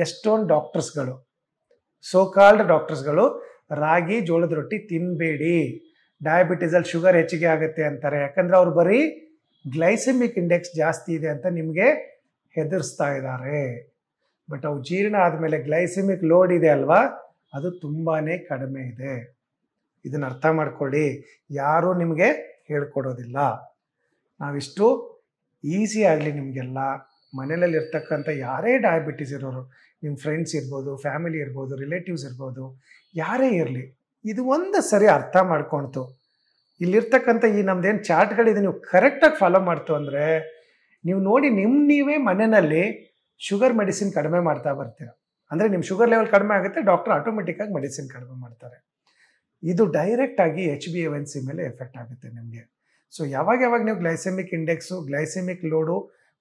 ಎಷ್ಟೊಂದು ಡಾಕ್ಟರ್ಸ್ಗಳು ಸೋ ಕಾಲ್ಡ್ ಡಾಕ್ಟರ್ಸ್ಗಳು ರಾಗಿ, ಜೋಳದ ರೊಟ್ಟಿ ತಿನ್ನಬೇಡಿ ಡಯಾಬಿಟಿಸಲ್ಲಿ ಶುಗರ್ ಹೆಚ್ಚಿಗೆ ಆಗುತ್ತೆ ಅಂತಾರೆ. ಯಾಕಂದರೆ ಅವ್ರು ಬರೀ ಗ್ಲೈಸೆಮಿಕ್ ಇಂಡೆಕ್ಸ್ ಜಾಸ್ತಿ ಇದೆ ಅಂತ ನಿಮಗೆ ಹೆದರ್ಸ್ತಾ ಇದ್ದಾರೆ. ಬಟ್ ಅವು ಜೀರ್ಣ ಆದಮೇಲೆ ಗ್ಲೈಸೆಮಿಕ್ ಲೋಡ್ ಇದೆ ಅಲ್ವಾ? ಅದು ತುಂಬಾ ಕಡಿಮೆ ಇದೆ. ಇದನ್ನ ಅರ್ಥ ಮಾಡ್ಕೊಳ್ಳಿ. ಯಾರೂ ನಿಮಗೆ ಹೇಳ್ಕೊಡೋದಿಲ್ಲ. ನಾವಿಷ್ಟು ಈಸಿ ಆಗಲಿ ನಿಮಗೆಲ್ಲ. ಮನೆಯಲ್ಲಿ ಇರ್ತಕ್ಕಂಥ ಯಾರೇ ಡಯಾಬಿಟಿಸ್ ಇರೋರು ನಿಮ್ಮ ಫ್ರೆಂಡ್ಸ್ ಇರ್ಬೋದು ಫ್ಯಾಮಿಲಿ ಇರ್ಬೋದು ರಿಲೇಟಿವ್ಸ್ ಇರ್ಬೋದು, ಯಾರೇ ಇರಲಿ, ಇದು ಒಂದು ಸರಿ ಅರ್ಥ ಮಾಡ್ಕೊಳ್ತು. ಇಲ್ಲಿರ್ತಕ್ಕಂಥ ಈ ನಮ್ದೇನು ಚಾರ್ಟ್ಗಳಿದೆ ನೀವು ಕರೆಕ್ಟಾಗಿ ಫಾಲೋ ಮಾಡ್ತು ಅಂದರೆ ನೀವು ನೋಡಿ ನಿಮ್ಮ ನೀವೇ ಮನೆಯಲ್ಲಿ ಶುಗರ್ ಮೆಡಿಸಿನ್ ಕಡಿಮೆ ಮಾಡ್ತಾ ಬರ್ತೀರ. ಅಂದರೆ ನಿಮ್ಮ ಶುಗರ್ ಲೆವೆಲ್ ಕಡಿಮೆ ಆಗುತ್ತೆ ಡಾಕ್ಟರ್ ಆಟೋಮೆಟಿಕ್ಕಾಗಿ ಮೆಡಿಸಿನ್ ಕಡಿಮೆ ಮಾಡ್ತಾರೆ. ಇದು ಡೈರೆಕ್ಟಾಗಿ ಎಚ್ ಬಿ ಎನ್ ಸಿ ಮೇಲೆ ಎಫೆಕ್ಟ್ ಆಗುತ್ತೆ ನಿಮಗೆ. ಸೊ ಯಾವಾಗ ಯಾವಾಗ ನೀವು ಗ್ಲೈಸೆಮಿಕ್ ಇಂಡೆಕ್ಸು ಗ್ಲೈಸೆಮಿಕ್ ಲೋಡು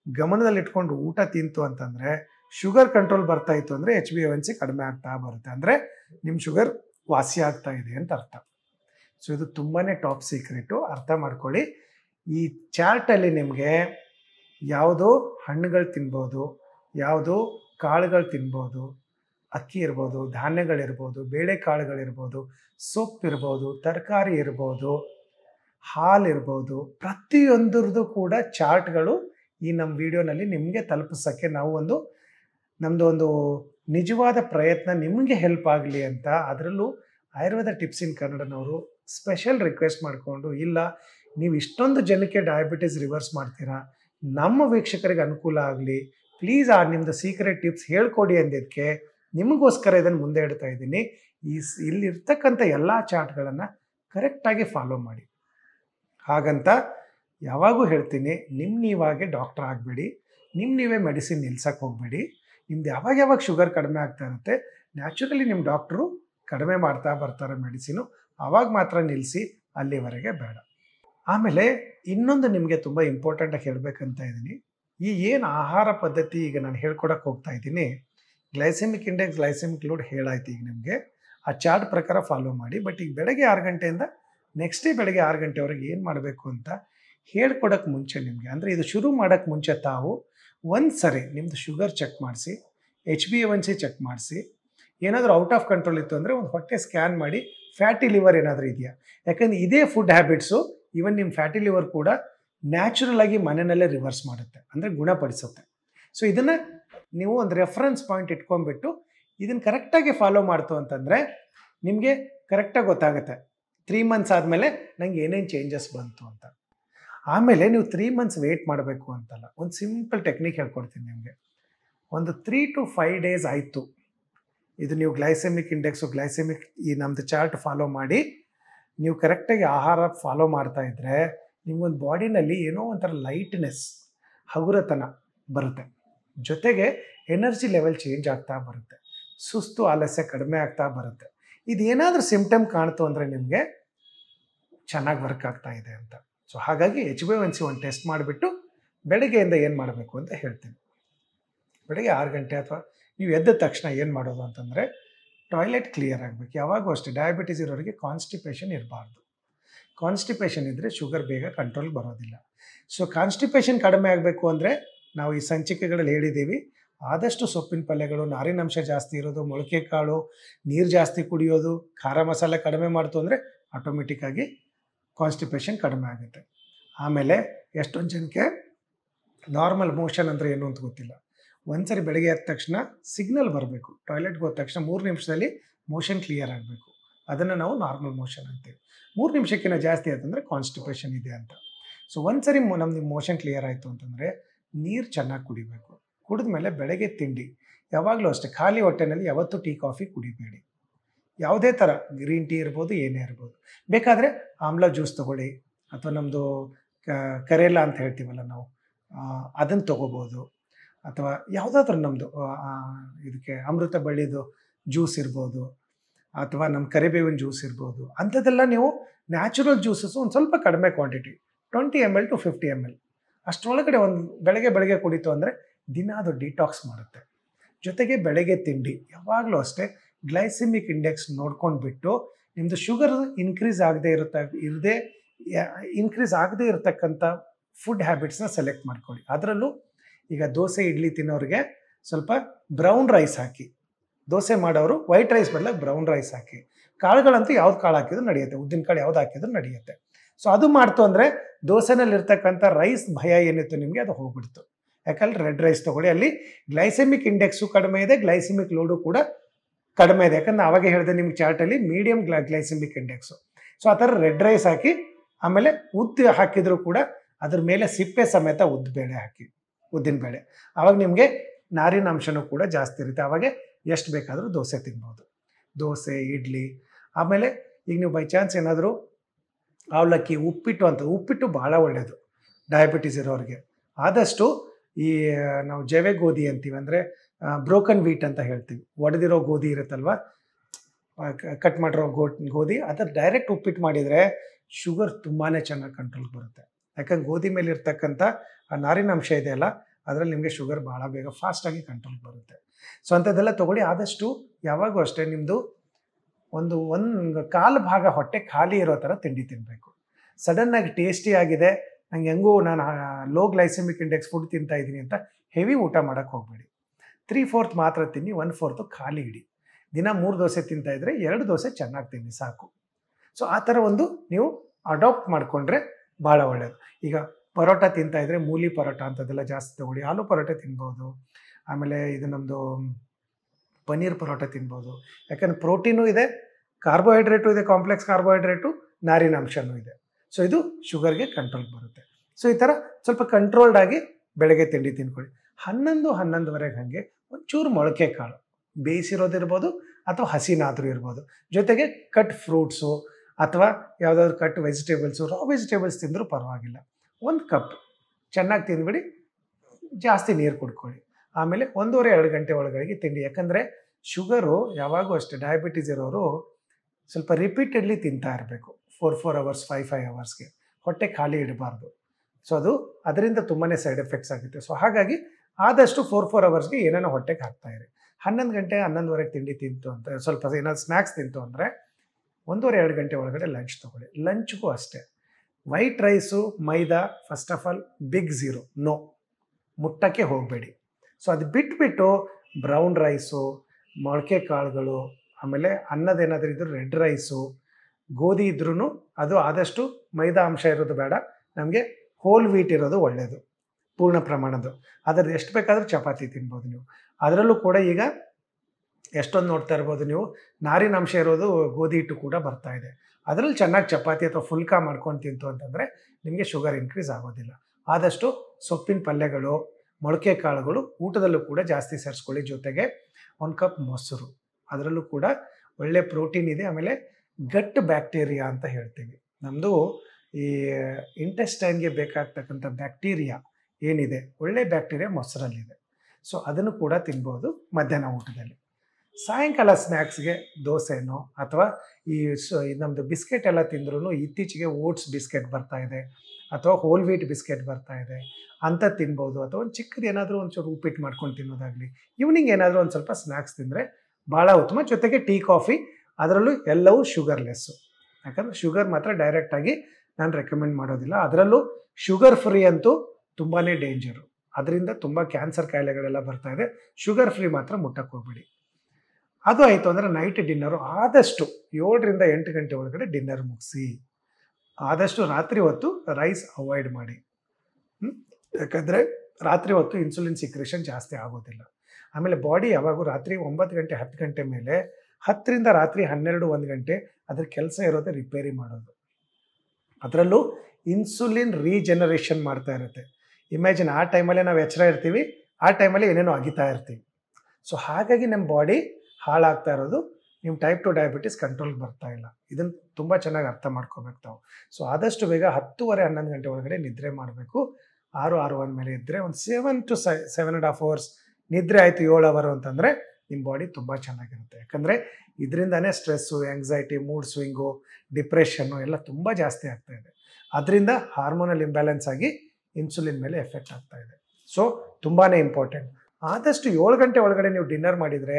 ಗಮನದಲ್ಲಿಟ್ಕೊಂಡು ಊಟ ತಿಂತು ಅಂತಂದರೆ ಶುಗರ್ ಕಂಟ್ರೋಲ್ ಬರ್ತಾ ಇತ್ತು ಅಂದರೆ ಎಚ್ ಬಿ ಎನ್ ಸಿ ಕಡಿಮೆ ಆಗ್ತಾ ಬರುತ್ತೆ. ಅಂದರೆ ನಿಮ್ಮ ಶುಗರ್ ವಾಸಿ ಆಗ್ತಾ ಇದೆ ಅಂತ ಅರ್ಥ. ಸೊ ಇದು ತುಂಬಾ ಟಾಪ್ ಸೀಕ್ರೆಟು ಅರ್ಥ ಮಾಡ್ಕೊಳ್ಳಿ. ಈ ಚಾರ್ಟಲ್ಲಿ ನಿಮಗೆ ಯಾವುದು ಹಣ್ಣುಗಳು ತಿನ್ಬೋದು, ಯಾವುದು ಕಾಳುಗಳು ತಿನ್ಬೋದು, ಅಕ್ಕಿ ಇರ್ಬೋದು ಧಾನ್ಯಗಳಿರ್ಬೋದು ಸೊಪ್ಪು ಇರ್ಬೋದು, ತರಕಾರಿ ಇರ್ಬೋದು, ಹಾಲು ಇರ್ಬೋದು ಪ್ರತಿಯೊಂದರದ್ದು ಕೂಡ ಚಾರ್ಟ್ಗಳು ಈ ನಮ್ಮ ವಿಡಿಯೋನಲ್ಲಿ ನಿಮಗೆ ತಲುಪಿಸೋಕ್ಕೆ ನಾವು ಒಂದು ನಮ್ಮದು ಒಂದು ನಿಜವಾದ ಪ್ರಯತ್ನ ನಿಮಗೆ ಹೆಲ್ಪ್ ಆಗಲಿ ಅಂತ. ಅದರಲ್ಲೂ ಆಯುರ್ವೇದ ಟಿಪ್ಸ್ ಇನ್ ಕನ್ನಡನವರು ಸ್ಪೆಷಲ್ ರಿಕ್ವೆಸ್ಟ್ ಮಾಡಿಕೊಂಡು, ಇಲ್ಲ, ನೀವು ಇಷ್ಟೊಂದು ಜನಕ್ಕೆ ಡಯಾಬಿಟಿಸ್ ರಿವರ್ಸ್ ಮಾಡ್ತೀರಾ ನಮ್ಮ ವೀಕ್ಷಕರಿಗೆ ಅನುಕೂಲ ಆಗಲಿ ಪ್ಲೀಸ್ ಆ ನಿಮ್ಮದು ಸೀಕ್ರೆಟ್ ಟಿಪ್ಸ್ ಹೇಳ್ಕೊಡಿ ಅಂದಿದ್ದಕ್ಕೆ ನಿಮಗೋಸ್ಕರ ಇದನ್ನು ಮುಂದೆ ಇಡ್ತಾ ಇದ್ದೀನಿ. ಈ ಇಲ್ಲಿರ್ತಕ್ಕಂಥ ಎಲ್ಲ ಚಾರ್ಟ್ಗಳನ್ನು ಕರೆಕ್ಟಾಗಿ ಫಾಲೋ ಮಾಡಿ. ಹಾಗಂತ ಯಾವಾಗೂ ಹೇಳ್ತೀನಿ ನಿಮ್ಮ ನೀವಾಗೆ ಡಾಕ್ಟರ್ ಆಗಬೇಡಿ ನಿಮ್ಮ ನೀವೇ ಮೆಡಿಸಿನ್ ನಿಲ್ಸಕ್ಕೆ ಹೋಗಬೇಡಿ. ನಿಮ್ದು ಯಾವಾಗ ಯಾವಾಗ ಶುಗರ್ ಕಡಿಮೆ ಆಗ್ತಾ ಇರುತ್ತೆ ನ್ಯಾಚುರಲಿ ನಿಮ್ಮ ಡಾಕ್ಟ್ರು ಕಡಿಮೆ ಮಾಡ್ತಾ ಬರ್ತಾರೆ ಮೆಡಿಸಿನು ಆವಾಗ ಮಾತ್ರ ನಿಲ್ಲಿಸಿ ಅಲ್ಲಿವರೆಗೆ ಬೇಡ. ಆಮೇಲೆ ಇನ್ನೊಂದು ನಿಮಗೆ ತುಂಬ ಇಂಪಾರ್ಟೆಂಟಾಗಿ ಹೇಳಬೇಕಂತ ಇದ್ದೀನಿ. ಈ ಏನು ಆಹಾರ ಪದ್ಧತಿ ಈಗ ನಾನು ಹೇಳ್ಕೊಡಕ್ಕೆ ಹೋಗ್ತಾ ಇದ್ದೀನಿ, ಗ್ಲೈಸೆಮಿಕ್ ಇಂಡೆಕ್ಸ್ ಗ್ಲೈಸೆಮಿಕ್ ಲೋಡ್ ಹೇಳಾಯ್ತು ಈಗ ನಿಮಗೆ. ಆ ಚಾರ್ಟ್ ಪ್ರಕಾರ ಫಾಲೋ ಮಾಡಿ ಬಟ್ ಈಗ ಬೆಳಗ್ಗೆ ಆರು ಗಂಟೆಯಿಂದ ನೆಕ್ಸ್ಟ್ ಡೇ ಬೆಳಗ್ಗೆ ಆರು ಗಂಟೆವರೆಗೆ ಏನು ಮಾಡಬೇಕು ಅಂತ ಹೇಳ್ಕೊಡೋಕ್ಕೆ ಮುಂಚೆ ನಿಮಗೆ. ಅಂದರೆ ಇದು ಶುರು ಮಾಡೋಕ್ಕೆ ಮುಂಚೆ ತಾವು ಒಂದು ಸರಿ ನಿಮ್ಮದು ಶುಗರ್ ಚೆಕ್ ಮಾಡಿಸಿ H B one C check ಮಾಡಿಸಿ, ಏನಾದರೂ ಔಟ್ ಆಫ್ ಕಂಟ್ರೋಲ್ ಇತ್ತು ಅಂದರೆ ಒಂದು ಹೊಟ್ಟೆ ಸ್ಕ್ಯಾನ್ ಮಾಡಿ ಫ್ಯಾಟಿ ಲಿವರ್ ಏನಾದರೂ ಇದೆಯಾ? ಯಾಕಂದರೆ ಇದೇ ಫುಡ್ ಹ್ಯಾಬಿಟ್ಸು ಇವನ್ ನಿಮ್ಮ ಫ್ಯಾಟಿ ಲಿವರ್ ಕೂಡ ನ್ಯಾಚುರಲ್ ಆಗಿ ಮನೆಯಲ್ಲೇ ರಿವರ್ಸ್ ಮಾಡುತ್ತೆ, ಅಂದರೆ ಗುಣಪಡಿಸುತ್ತೆ. ಸೊ ಇದನ್ನು ನೀವು ಒಂದು ರೆಫರೆನ್ಸ್ ಪಾಯಿಂಟ್ ಇಟ್ಕೊಂಡ್ಬಿಟ್ಟು ಇದನ್ನು ಕರೆಕ್ಟಾಗಿ ಫಾಲೋ ಮಾಡ್ತು ಅಂತಂದರೆ ನಿಮಗೆ ಕರೆಕ್ಟಾಗಿ ಗೊತ್ತಾಗುತ್ತೆ. ತ್ರೀ ಮಂತ್ಸ್ ಆದಮೇಲೆ ನಂಗೆ ಏನೇನು ಚೇಂಜಸ್ ಬಂತು ಅಂತ. ಆಮೇಲೆ ನೀವು ತ್ರೀ ಮಂತ್ಸ್ ವೆಯ್ಟ್ ಮಾಡಬೇಕು ಅಂತಲ್ಲ, ಒಂದು ಸಿಂಪಲ್ ಟೆಕ್ನಿಕ್ ಹೇಳ್ಕೊಡ್ತೀನಿ ನಿಮಗೆ. ಒಂದು ತ್ರೀ ಟು ಫೈವ್ ಡೇಸ್ ಆಯಿತು. ಇದು ನೀವು ಗ್ಲೈಸೆಮಿಕ್ ಇಂಡೆಕ್ಸು ಗ್ಲೈಸೆಮಿಕ್ ಈ ನಮ್ಮದು ಚಾರ್ಟ್ ಫಾಲೋ ಮಾಡಿ ನೀವು ಕರೆಕ್ಟಾಗಿ ಆಹಾರ ಫಾಲೋ ಮಾಡ್ತಾ ಇದ್ದರೆ ನಿಮ್ಗೊಂದು ಬಾಡಿನಲ್ಲಿ ಏನೋ ಒಂಥರ ಲೈಟ್ನೆಸ್ ಹಗುರತನ ಬರುತ್ತೆ. ಜೊತೆಗೆ ಎನರ್ಜಿ ಲೆವೆಲ್ ಚೇಂಜ್ ಆಗ್ತಾ ಬರುತ್ತೆ. ಸುಸ್ತು, ಆಲಸ್ಯ ಕಡಿಮೆ ಆಗ್ತಾ ಬರುತ್ತೆ. ಇದೇನಾದರೂ ಸಿಂಪ್ಟಮ್ ಕಾಣ್ತು ಅಂದರೆ ನಿಮಗೆ ಚೆನ್ನಾಗಿ ವರ್ಕ್ ಆಗ್ತಾ ಇದೆ ಅಂತ. ಸೊ ಹಾಗಾಗಿ ಎಚ್ ಬಿ ಒನ್ ಸಿ ಒಂದು ಟೆಸ್ಟ್ ಮಾಡಿಬಿಟ್ಟು ಬೆಳಗ್ಗೆಯಿಂದ ಏನು ಮಾಡಬೇಕು ಅಂತ ಹೇಳ್ತೀನಿ. ಬೆಳಗ್ಗೆ ಆರು ಗಂಟೆ ಅಥವಾ ನೀವು ಎದ್ದ ತಕ್ಷಣ ಏನು ಮಾಡೋದು ಅಂತಂದರೆ ಟಾಯ್ಲೆಟ್ ಕ್ಲಿಯರ್ ಆಗಬೇಕು. ಯಾವಾಗೂ ಅಷ್ಟೇ. ಡಯಾಬಿಟಿಸ್ ಇರೋರಿಗೆ ಕಾನ್ಸ್ಟಿಪೇಷನ್ ಇರಬಾರ್ದು. ಕಾನ್ಸ್ಟಿಪೇಷನ್ ಇದ್ದರೆ ಶುಗರ್ ಬೇಗ ಕಂಟ್ರೋಲ್ ಬರೋದಿಲ್ಲ. ಸೊ, ಕಾನ್ಸ್ಟಿಪೇಷನ್ ಕಡಿಮೆ ಆಗಬೇಕು ಅಂದರೆ ನಾವು ಈ ಸಂಚಿಕೆಗಳಲ್ಲಿ ಹೇಳಿದ್ದೀವಿ. ಆದಷ್ಟು ಸೊಪ್ಪಿನ ಪಲ್ಯಗಳು ನಾರಿನಂಶ ಜಾಸ್ತಿ ಇರೋದು, ಮೊಳಕೆ ಕಾಳು, ನೀರು ಜಾಸ್ತಿ ಕುಡಿಯೋದು, ಖಾರ ಮಸಾಲೆ ಕಡಿಮೆ ಮಾಡ್ತು ಅಂದರೆ ಆಟೋಮೆಟಿಕ್ಕಾಗಿ ಕಾನ್ಸ್ಟಿಪೇಷನ್ ಕಡಿಮೆ ಆಗುತ್ತೆ. ಆಮೇಲೆ ಎಷ್ಟೊಂದು ಜನಕ್ಕೆ ನಾರ್ಮಲ್ ಮೋಷನ್ ಅಂದರೆ ಏನು ಅಂತ ಗೊತ್ತಿಲ್ಲ. ಒಂದ್ಸರಿ ಬೆಳಗ್ಗೆ ಎದ್ದ ತಕ್ಷಣ ಸಿಗ್ನಲ್ ಬರಬೇಕು. ಟಾಯ್ಲೆಟ್ಗೆ ಹೋದ ತಕ್ಷಣ ಮೂರು ನಿಮಿಷದಲ್ಲಿ ಮೋಷನ್ ಕ್ಲಿಯರ್ ಆಗಬೇಕು. ಅದನ್ನು ನಾವು ನಾರ್ಮಲ್ ಮೋಷನ್ ಅಂತೀವಿ. ಮೂರು ನಿಮಿಷಕ್ಕಿಂತ ಜಾಸ್ತಿ ಆಯ್ತಂದರೆ ಕಾನ್ಸ್ಟಿಪೇಷನ್ ಇದೆ ಅಂತ. ಸೊ, ಒಂದ್ಸರಿ ನಮ್ದು ಮೋಷನ್ ಕ್ಲಿಯರ್ ಆಯಿತು ಅಂತಂದರೆ ನೀರು ಚೆನ್ನಾಗಿ ಕುಡಿಬೇಕು. ಕುಡಿದ ಮೇಲೆ ಬೆಳಗ್ಗೆ ತಿಂಡಿ. ಯಾವಾಗಲೂ ಅಷ್ಟೇ ಖಾಲಿ ಹೊಟ್ಟೆನಲ್ಲಿ ಯಾವತ್ತೂ ಟೀ, ಕಾಫಿ ಕುಡಿಬೇಡಿ. ಯಾವುದೇ ಥರ ಗ್ರೀನ್ ಟೀ ಇರ್ಬೋದು, ಏನೇ ಇರ್ಬೋದು. ಬೇಕಾದರೆ ಆಮ್ಲ ಜ್ಯೂಸ್ ತೊಗೊಳ್ಳಿ. ಅಥವಾ ನಮ್ಮದು ಕರೇಲ ಅಂತ ಹೇಳ್ತೀವಲ್ಲ ನಾವು. ಅದನ್ನು ತೊಗೋಬೋದು. ಅಥವಾ ಯಾವುದಾದ್ರೂ ನಮ್ಮದು ಇದಕ್ಕೆ ಅಮೃತ ಬಳ್ಳಿದು ಜ್ಯೂಸ್ ಇರ್ಬೋದು, ಅಥವಾ ನಮ್ಮ ಕರಿಬೇವಿನ ಜ್ಯೂಸ್ ಇರ್ಬೋದು, ಅಂಥದ್ದೆಲ್ಲ ನೀವು ನ್ಯಾಚುರಲ್ ಜ್ಯೂಸಸ್ ಒಂದು ಸ್ವಲ್ಪ ಕಡಿಮೆ quantity twenty M L to fifty M L ಅಷ್ಟರೊಳಗಡೆ ಒಂದು ಬೆಳಗ್ಗೆ ಬೆಳಗ್ಗೆ ಕುಡಿತು ಅಂದರೆ ದಿನ ಅದು ಡಿಟಾಕ್ಸ್ ಮಾಡುತ್ತೆ. ಜೊತೆಗೆ ಬೆಳಗ್ಗೆ ತಿಂಡಿ, ಯಾವಾಗಲೂ ಅಷ್ಟೇ ಗ್ಲೈಸಿಮಿಕ್ ಇಂಡೆಕ್ಸ್ ನೋಡ್ಕೊಂಡು ಬಿಟ್ಟು ನಿಮ್ಮದು ಶುಗರ್ ಇನ್ಕ್ರೀಸ್ ಆಗದೆ ಇರುತ್ತೆ, ಇರದೆ ಇನ್ಕ್ರೀಸ್ ಆಗದೆ ಇರತಕ್ಕಂಥ ಫುಡ್ ಹ್ಯಾಬಿಟ್ಸ್ನ ಸೆಲೆಕ್ಟ್ ಮಾಡ್ಕೊಳ್ಳಿ. ಅದರಲ್ಲೂ ಈಗ ದೋಸೆ ಇಡ್ಲಿ ತಿನ್ನೋರಿಗೆ ಸ್ವಲ್ಪ ಬ್ರೌನ್ ರೈಸ್ ಹಾಕಿ. ದೋಸೆ ಮಾಡೋರು ವೈಟ್ ರೈಸ್ ಬದಲಾಗಿ ಬ್ರೌನ್ ರೈಸ್ ಹಾಕಿ. ಕಾಳುಗಳಂತೂ ಯಾವ್ದು ಕಾಳು ಹಾಕಿದ್ರು ನಡೆಯುತ್ತೆ. ಉದ್ದಿನ ಕಾಳು ಯಾವ್ದು ಹಾಕಿದ್ರು ನಡೆಯುತ್ತೆ. ಸೊ ಅದು ಮಾಡ್ತು ಅಂದರೆ ದೋಸೆನಲ್ಲಿರ್ತಕ್ಕಂಥ ರೈಸ್ ಭಯ ಏನಿತ್ತು ನಿಮಗೆ ಅದು ಹೋಗ್ಬಿಡ್ತು. ಯಾಕಂದ್ರೆ ರೆಡ್ ರೈಸ್ ತೊಗೊಳ್ಳಿ. ಅಲ್ಲಿ ಗ್ಲೈಸೆಮಿಕ್ ಇಂಡೆಕ್ಸು ಕಡಿಮೆ ಇದೆ ಗ್ಲೈಸೆಮಿಕ್ ಲೋಡು ಕೂಡ ಕಡಿಮೆ ಇದೆ. ಯಾಕಂದ್ರೆ ಅವಾಗ ಹೇಳಿದೆ ನಿಮ್ಗೆ ಚಾರ್ಟಲ್ಲಿ medium gly glycemic index so ಆ ಥರ ರೆಡ್ ರೈಸ್ ಹಾಕಿ, ಆಮೇಲೆ ಉದ್ದು ಹಾಕಿದ್ರು ಕೂಡ ಅದ್ರ ಮೇಲೆ ಸಿಪ್ಪೆ ಸಮೇತ ಉದ್ದು ಬೇಳೆ ಹಾಕಿ. ಉದ್ದಿನ ಬೇಳೆ. ಆವಾಗ ನಿಮಗೆ ನಾರಿನ ಅಂಶನೂ ಕೂಡ ಜಾಸ್ತಿ ಇರುತ್ತೆ. ಆವಾಗ ಎಷ್ಟು ಬೇಕಾದರೂ ದೋಸೆ ತಿನ್ಬೋದು. ದೋಸೆ, ಇಡ್ಲಿ, ಆಮೇಲೆ ಈಗ ನೀವು ಬೈ ಚಾನ್ಸ್ ಏನಾದರೂ ಅವಲಕ್ಕಿ, ಉಪ್ಪಿಟ್ಟು ಅಂತ, ಉಪ್ಪಿಟ್ಟು ಭಾಳ ಒಳ್ಳೆಯದು ಡಯಾಬಿಟೀಸ್ ಇರೋರಿಗೆ. ಆದಷ್ಟು ಈ ನಾವು ಜವೆ ಗೋಧಿ ಅಂತೀವಿ ಅಂದರೆ ಬ್ರೋಕನ್ ವೀಟ್ ಅಂತ ಹೇಳ್ತೀವಿ. ಒಡೆದಿರೋ ಗೋಧಿ ಇರುತ್ತಲ್ವ? ಕಟ್ ಮಾಡಿರೋ ಗೋ, ಗೋಧಿ ಅದರ ಡೈರೆಕ್ಟ್ ಉಪ್ಪಿಟ್ಟು ಮಾಡಿದರೆ ಶುಗರ್ ತುಂಬಾ ಚೆನ್ನಾಗಿ ಕಂಟ್ರೋಲ್ ಬರುತ್ತೆ. ಯಾಕಂದ್ರೆ ಗೋಧಿ ಮೇಲೆ ಇರ್ತಕ್ಕಂಥ ಆ ನಾರಿನ ಅಂಶ ಇದೆ ಅಲ್ಲ, ಅದರಲ್ಲಿ ನಿಮಗೆ ಶುಗರ್ ಭಾಳ ಬೇಗ ಫಾಸ್ಟಾಗಿ ಕಂಟ್ರೋಲ್ ಬರುತ್ತೆ. ಸೊ ಅಂಥದ್ದೆಲ್ಲ ತೊಗೊಳ್ಳಿ. ಆದಷ್ಟು ಯಾವಾಗೂ ಅಷ್ಟೇ ನಿಮ್ಮದು ಒಂದು ಒಂದು ಕಾಲು ಭಾಗ ಹೊಟ್ಟೆ ಖಾಲಿ ಇರೋ ಥರ ತಿಂಡಿ ತಿನ್ನಬೇಕು ಸಡನ್ನಾಗಿ ಟೇಸ್ಟಿ ಆಗಿದೆ, ನಂಗೆ ಹೆಂಗೂ ನಾನು ಲೋ ಗ್ಲೈಸೆಮಿಕ್ ಇಂಡೆಕ್ಸ್ ಫುಡ್ ತಿಂತಾ ಇದ್ದೀನಿ ಅಂತ ಹೆವಿ ಊಟ ಮಾಡೋಕ್ಕೆ ಹೋಗಬೇಡಿ. ತ್ರೀ ಫೋರ್ತ್ ಮಾತ್ರ ತಿನ್ನಿ ಒನ್ ಫೋರ್ತು ಖಾಲಿ ಇಡಿ. ದಿನ ಮೂರು ದೋಸೆ ತಿಂತಾ ಇದ್ರೆ ಎರಡು ದೋಸೆ ಚೆನ್ನಾಗಿ ತಿನ್ನಿ, ಸಾಕು. ಸೊ ಆ ಥರ ಒಂದು ನೀವು ಅಡಾಪ್ಟ್ ಮಾಡಿಕೊಂಡ್ರೆ ಭಾಳ ಒಳ್ಳೆಯದು ಈಗ ಪರೋಟ ತಿಂತಾ ಇದ್ರೆ ಮೂಲಿ ಪರೋಟ ಅಂಥದ್ದೆಲ್ಲ ಜಾಸ್ತಿ ತಗೊಳ್ಳಿ. ಆಲೂ ಪರೋಟ ತಿನ್ಬೋದು. ಆಮೇಲೆ ಇದು ನಮ್ಮದು ಪನ್ನೀರ್ ಪರೋಟ ತಿನ್ಬೋದು. ಯಾಕಂದ್ರೆ ಪ್ರೋಟೀನು ಇದೆ, ಕಾರ್ಬೋಹೈಡ್ರೇಟು ಇದೆ, ಕಾಂಪ್ಲೆಕ್ಸ್ ಕಾರ್ಬೋಹೈಡ್ರೇಟು ನಾರಿನ ಅಂಶನೂ ಇದೆ. ಸೊ ಇದು ಶುಗರ್ಗೆ ಕಂಟ್ರೋಲ್ ಬರುತ್ತೆ. ಸೊ ಈ ಥರ ಸ್ವಲ್ಪ ಕಂಟ್ರೋಲ್ಡ್ ಆಗಿ ಬೆಳಗ್ಗೆ ತಿಂಡಿ ತಿನ್ಕೊಳ್ಳಿ. ಹನ್ನೊಂದು, ಹನ್ನೊಂದುವರೆಗೆ ಹಾಗೆ ಒಂಚೂರು ಮೊಳಕೆ ಕಾಳು. ಬೇಯಿಸಿರೋದಿರ್ಬೋದು ಅಥವಾ ಹಸಿನಾದರೂ ಇರ್ಬೋದು. ಜೊತೆಗೆ ಕಟ್ ಫ್ರೂಟ್ಸು ಅಥವಾ ಯಾವುದಾದ್ರು ಕಟ್ ವೆಜಿಟೇಬಲ್ಸು ರಾ ವೆಜಿಟೇಬಲ್ಸ್ ತಿಂದರೂ ಪರವಾಗಿಲ್ಲ. ಒಂದು ಕಪ್ ಚೆನ್ನಾಗಿ ತಿಂದ್ಬಿಡಿ, ಜಾಸ್ತಿ ನೀರು ಕುಡ್ಕೊಳ್ಳಿ. ಆಮೇಲೆ ಒಂದೂವರೆ, ಎರಡು ಗಂಟೆ ಒಳಗಡೆಗೆ ತಿಂಡಿ ಯಾಕಂದರೆ ಶುಗರು ಯಾವಾಗೂ ಅಷ್ಟೇ ಡಯಾಬಿಟೀಸ್ ಇರೋರು ಸ್ವಲ್ಪ ರಿಪೀಟೆಡ್ಲಿ ತಿಂತಾ ಇರಬೇಕು. Four four hours five five ಅವರ್ಸ್ಗೆ ಹೊಟ್ಟೆ ಖಾಲಿ ಇಡಬಾರ್ದು. ಸೊ ಅದು ಅದರಿಂದ ತುಂಬಾ ಸೈಡ್ ಎಫೆಕ್ಟ್ಸ್ ಆಗುತ್ತೆ. ಸೊ ಹಾಗಾಗಿ ಆದಷ್ಟು ಫೋರ್ ಫೋರ್ ಅವರ್ಸ್ಗೆ ಏನೇನೋ ಹೊಟ್ಟೆಗೆ ಹಾಕ್ತಾ ಇರಿ. ಹನ್ನೊಂದು ಗಂಟೆ, ಹನ್ನೊಂದುವರೆಗೆ ತಿಂಡಿ ತಿಂತು ಅಂತ, ಸ್ವಲ್ಪ ಏನಾದ್ರು ಸ್ನ್ಯಾಕ್ಸ್ ತಿಂತು ಅಂದರೆ ಒಂದೂವರೆ ಎರಡು ಗಂಟೆ ಒಳಗಡೆ ಲಂಚ್ ತೊಗೊಳ್ಳಿ. ಲಂಚ್ಗೂ ಅಷ್ಟೇ. White rice maida first of all big zero no ಮುಟ್ಟಕ್ಕೆ ಹೋಗಬೇಡಿ. ಸೊ ಅದು ಬಿಟ್ಬಿಟ್ಟು ಬ್ರೌನ್ ರೈಸು ಮೊಳಕೆ ಕಾಳುಗಳು, ಆಮೇಲೆ ಅನ್ನದೇನಾದರೂ ಇದ್ದರೂ ರೆಡ್ ರೈಸು ಗೋಧಿ ಇದ್ರೂ ಅದು ಆದಷ್ಟು ಮೈದಾ ಅಂಶ ಇರೋದು ಬೇಡ. ನಮಗೆ ಹೋಲ್ ವೀಟ್ ಇರೋದು ಒಳ್ಳೆಯದು ಪೂರ್ಣ ಪ್ರಮಾಣದ್ದು. ಅದರದ್ದು ಎಷ್ಟು ಬೇಕಾದರೂ ಚಪಾತಿ ತಿನ್ಬೋದು ನೀವು. ಅದರಲ್ಲೂ ಕೂಡ ಈಗ ಎಷ್ಟೊಂದು ನೋಡ್ತಾ ಇರ್ಬೋದು ನೀವು. ನಾರಿನ ಅಂಶ ಇರೋದು ಗೋಧಿ ಹಿಟ್ಟು ಕೂಡ ಬರ್ತಾ ಇದೆ. ಅದರಲ್ಲಿ ಚೆನ್ನಾಗಿ ಚಪಾತಿ ಅಥವಾ ಫುಲ್ಕಾ ಮಾಡ್ಕೊಂಡು ತಿಂತು ಅಂತಂದರೆ ನಿಮಗೆ ಶುಗರ್ ಇನ್ಕ್ರೀಸ್ ಆಗೋದಿಲ್ಲ. ಆದಷ್ಟು ಸೊಪ್ಪಿನ ಪಲ್ಯಗಳು, ಮೊಳಕೆ ಕಾಳುಗಳು ಊಟದಲ್ಲೂ ಕೂಡ ಜಾಸ್ತಿ ಸೇರಿಸ್ಕೊಳ್ಳಿ ಜೊತೆಗೆ ಒಂದು ಕಪ್ ಮೊಸರು. ಅದರಲ್ಲೂ ಕೂಡ ಒಳ್ಳೆ ಪ್ರೋಟೀನ್ ಇದೆ. ಆಮೇಲೆ ಗಟ್ ಬ್ಯಾಕ್ಟೀರಿಯಾ ಅಂತ ಹೇಳ್ತೀವಿ. ನಮ್ಮದು ಈ ಇಂಟೆಸ್ಟೈನ್ಗೆ ಬೇಕಾಗ್ತಕ್ಕಂಥ ಬ್ಯಾಕ್ಟೀರಿಯಾ ಏನಿದೆ? ಒಳ್ಳೆ ಬ್ಯಾಕ್ಟೀರಿಯಾ ಮೊಸರಲ್ಲಿದೆ. ಸೊ ಅದನ್ನು ಕೂಡ ತಿನ್ಬೋದು ಮಧ್ಯಾಹ್ನ ಊಟದಲ್ಲಿ. ಸಾಯಂಕಾಲ ಸ್ನ್ಯಾಕ್ಸ್ಗೆ ದೋಸೆನೋ ಅಥವಾ ಈ ನಮ್ಮದು ಬಿಸ್ಕೆಟ್ ಎಲ್ಲ ತಿಂದ್ರೂ ಇತ್ತೀಚೆಗೆ ಓಟ್ಸ್ ಬಿಸ್ಕೆಟ್ ಬರ್ತಾ ಇದೆ ಅಥವಾ ಹೋಲ್ ವೀಟ್ ಬಿಸ್ಕೆಟ್ ಬರ್ತಾ ಇದೆ, ಅಂತ ತಿನ್ಬೋದು ಅಥವಾ ಒಂದು ಚಿಕ್ಕದು ಏನಾದರೂ ಒಂಚೂರು ಉಪ್ಪಿಟ್ಟು ಮಾಡ್ಕೊಂಡು ತಿನ್ನೋದಾಗಲಿ, ಈವ್ನಿಂಗ್ ಏನಾದರೂ ಒಂದು ಸ್ವಲ್ಪ ಸ್ನ್ಯಾಕ್ಸ್ ತಿಂದರೆ ಭಾಳ ಉತ್ತಮ. ಜೊತೆಗೆ ಟೀ, ಕಾಫಿ ಅದರಲ್ಲೂ ಎಲ್ಲವೂ ಶುಗರ್ಲೆಸ್ಸು ಯಾಕಂದರೆ ಶುಗರ್ ಮಾತ್ರ ಡೈರೆಕ್ಟಾಗಿ ನಾನು ರೆಕಮೆಂಡ್ ಮಾಡೋದಿಲ್ಲ. ಅದರಲ್ಲೂ ಶುಗರ್ ಫ್ರೀ ಅಂತೂ ತುಂಬಾ ಡೇಂಜರು. ಅದರಿಂದ ತುಂಬ ಕ್ಯಾನ್ಸರ್ ಕಾಯಿಲೆಗಳೆಲ್ಲ ಬರ್ತಾ ಇದೆ. ಶುಗರ್ ಫ್ರೀ ಮಾತ್ರ ಮುಟ್ಟಕ್ಕೆ ಹೋಗ್ಬೇಡಿ. ಅದು ಆಯಿತು ಅಂದರೆ ನೈಟ್ ಡಿನ್ನರು ಆದಷ್ಟು ಏಳರಿಂದ ಎಂಟು ಗಂಟೆ ಒಳಗಡೆ ಡಿನ್ನರ್ ಮುಗಿಸಿ. ಆದಷ್ಟು ರಾತ್ರಿ ಹೊತ್ತು ರೈಸ್ ಅವಾಯ್ಡ್ ಮಾಡಿ? ಯಾಕಂದರೆ ರಾತ್ರಿ ಹೊತ್ತು ಇನ್ಸುಲಿನ್ ಸಿಕ್ರೇಷನ್ ಜಾಸ್ತಿ ಆಗೋದಿಲ್ಲ. ಆಮೇಲೆ ಬಾಡಿ ಯಾವಾಗೂ ರಾತ್ರಿ ಒಂಬತ್ತು ಗಂಟೆ, ಹತ್ತು ಗಂಟೆ ಮೇಲೆ ಹತ್ತರಿಂದ ರಾತ್ರಿ ಹನ್ನೆರಡು, ಒಂದು ಗಂಟೆ ಅದ್ರ ಕೆಲಸ ಇರೋದೇ ರಿಪೇರಿ ಮಾಡೋದು. ಅದರಲ್ಲೂ ಇನ್ಸುಲಿನ್ ರೀಜನರೇಷನ್ ಮಾಡ್ತಾ ಇರುತ್ತೆ. ಇಮ್ಯಾಜಿನ್ ಆ ಟೈಮಲ್ಲೇ ನಾವು ಎಚ್ಚರ ಇರ್ತೀವಿ, ಆ ಟೈಮಲ್ಲಿ ಏನೇನೋ ಅಗಿತಾ ಇರ್ತೀವಿ. ಸೊ ಹಾಗಾಗಿ ನಮ್ಮ ಬಾಡಿ ಹಾಳಾಗ್ತಾ ಇರೋದು ನಿಮ್ಮ ಟೈಪ್ ಟು ಡಯಾಬಿಟಿಸ್ ಕಂಟ್ರೋಲ್ಗೆ ಬರ್ತಾ ಇಲ್ಲ. ಇದನ್ನು ತುಂಬ ಚೆನ್ನಾಗಿ ಅರ್ಥ ಮಾಡ್ಕೋಬೇಕು ತಾವು. ಸೊ ಆದಷ್ಟು ಬೇಗ ಹತ್ತುವರೆ, ಹನ್ನೊಂದು ಗಂಟೆ ಒಳಗಡೆ ನಿದ್ರೆ ಮಾಡಬೇಕು. ಆರು ಆರು ಒಂದು ಮೇಲೆ ಇದ್ದರೆ ಒಂದು seven to seven and half hours ನಿದ್ರೆ ಆಯಿತು ಏಳು ಅವರು ಅಂತಂದರೆ ನಿಮ್ಮ ಬಾಡಿ ತುಂಬ ಚೆನ್ನಾಗಿರುತ್ತೆ. ಯಾಕಂದರೆ ಇದರಿಂದನೇ stress anxiety mood swing depression ಎಲ್ಲ ತುಂಬ ಜಾಸ್ತಿ ಆಗ್ತಾ ಇದೆ. ಅದರಿಂದ ಹಾರ್ಮೋನಲ್ ಇಂಬ್ಯಾಲೆನ್ಸ್ ಆಗಿ ಇನ್ಸುಲಿನ್ ಮೇಲೆ ಎಫೆಕ್ಟ್ ಆಗ್ತಾ ಇದೆ. ಸೊ ತುಂಬಾ ಇಂಪಾರ್ಟೆಂಟ್ ಆದಷ್ಟು ಏಳು ಗಂಟೆ ಒಳಗಡೆ ನೀವು ಡಿನ್ನರ್ ಮಾಡಿದರೆ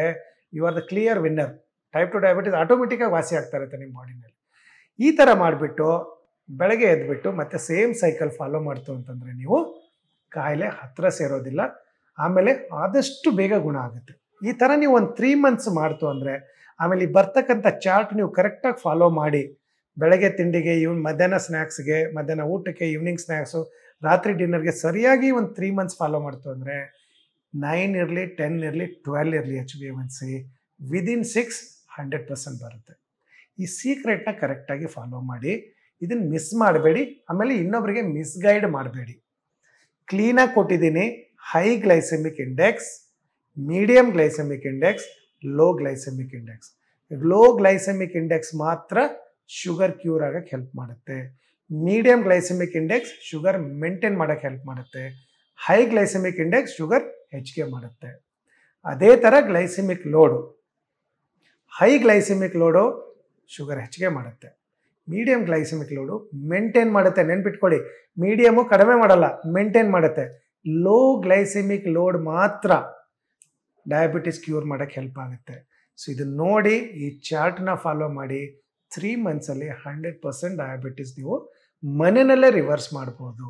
you are the clear winner type two diabetes ಆಟೋಮೆಟಿಕ್ಕಾಗಿ ವಾಸಿ ಆಗ್ತಾ ಇರುತ್ತೆ ನಿಮ್ಮ ಬಾಡಿನಲ್ಲಿ ಈ ಥರ ಮಾಡಿಬಿಟ್ಟು ಬೆಳಗ್ಗೆ ಎದ್ಬಿಟ್ಟು ಮತ್ತೆ ಸೇಮ್ ಸೈಕಲ್ ಫಾಲೋ ಮಾಡ್ತು ಅಂತಂದರೆ ನೀವು ಕಾಯಿಲೆ ಹತ್ತಿರ ಸೇರೋದಿಲ್ಲ. ಆಮೇಲೆ ಆದಷ್ಟು ಬೇಗ ಗುಣ ಆಗುತ್ತೆ. ಈ ಥರ ನೀವು ಒಂದು ತ್ರೀ ಮಂತ್ಸ್ ಮಾಡ್ತು ಅಂದರೆ ಆಮೇಲೆ ಈ ಬರ್ತಕ್ಕಂಥ ಚಾರ್ಟ್ ನೀವು ಕರೆಕ್ಟಾಗಿ ಫಾಲೋ ಮಾಡಿ. ಬೆಳಗ್ಗೆ ತಿಂಡಿಗೆ ಇವ್ ಮಧ್ಯಾಹ್ನ ಸ್ನ್ಯಾಕ್ಸ್ಗೆ ಮಧ್ಯಾಹ್ನ ಊಟಕ್ಕೆ ಈವ್ನಿಂಗ್ ಸ್ನ್ಯಾಕ್ಸು ರಾತ್ರಿ ಡಿನ್ನರ್ಗೆ ಸರಿಯಾಗಿ ಒಂದು ತ್ರೀ ಮಂತ್ಸ್ ಫಾಲೋ ಮಾಡ್ತು ಅಂದರೆ ನೈನ್ ಇರಲಿ, ಟೆನ್ ಇರಲಿ, ಟ್ವೆಲ್ ಇರಲಿ H B M N C within six hundred percent ಬರುತ್ತೆ. ಈ ಸೀಕ್ರೆಟ್ನ ಕರೆಕ್ಟಾಗಿ ಫಾಲೋ ಮಾಡಿ ಇದನ್ನು ಮಿಸ್ ಮಾಡಬೇಡಿ, ಆಮೇಲೆ ಇನ್ನೊಬ್ಬರಿಗೆ ಮಿಸ್ಗೈಡ್ ಮಾಡಬೇಡಿ. ಕ್ಲೀನಾಗಿ ಕೊಟ್ಟಿದ್ದೀನಿ high glycemic index medium glycemic index low glycemic index low glycemic index ಮಾತ್ರ ಶುಗರ್ ಕ್ಯೂರ್ ಆಗಕ್ಕೆ ಹೆಲ್ಪ್ ಮಾಡುತ್ತೆ. Medium glycemic index sugar maintain ಮಾಡೋಕ್ಕೆ ಹೆಲ್ಪ್ ಮಾಡುತ್ತೆ. ಹೈ ಗ್ಲೈಸೆಮಿಕ್ ಇಂಡೆಕ್ಸ್ ಶುಗರ್ ಹೆಚ್ಚಿಗೆ ಮಾಡುತ್ತೆ. ಅದೇ ಥರ glycemic load. High glycemic load sugar ಹೆಚ್ಚಿಗೆ ಮಾಡುತ್ತೆ. ಮೀಡಿಯಂ ಗ್ಲೈಸಿಮಿಕ್ ಲೋಡು ಮೇಂಟೈನ್ ಮಾಡುತ್ತೆ. ನೆನ್ಪಿಟ್ಕೊಳ್ಳಿ, ಮೀಡಿಯಮು ಕಡಿಮೆ ಮಾಡಲ್ಲ, ಮೇಂಟೈನ್ ಮಾಡುತ್ತೆ. ಲೋ ಗ್ಲೈಸಿಮಿಕ್ ಲೋಡ್ ಮಾತ್ರ ಡಯಾಬಿಟಿಸ್ ಕ್ಯೂರ್ ಮಾಡೋಕ್ಕೆ ಹೆಲ್ಪ್ ಆಗುತ್ತೆ. ಸೊ ಇದನ್ನ ನೋಡಿ ಈ ಚಾರ್ಟ್ನ ಫಾಲೋ ಮಾಡಿ. ತ್ರೀ ಮಂತ್ಸಲ್ಲಿ ಹಂಡ್ರೆಡ್ ಪರ್ಸೆಂಟ್ ಡಯಾಬಿಟಿಸ್ ನೀವು ಮನೆಯಲ್ಲೇ ರಿವರ್ಸ್ ಮಾಡ್ಬೋದು.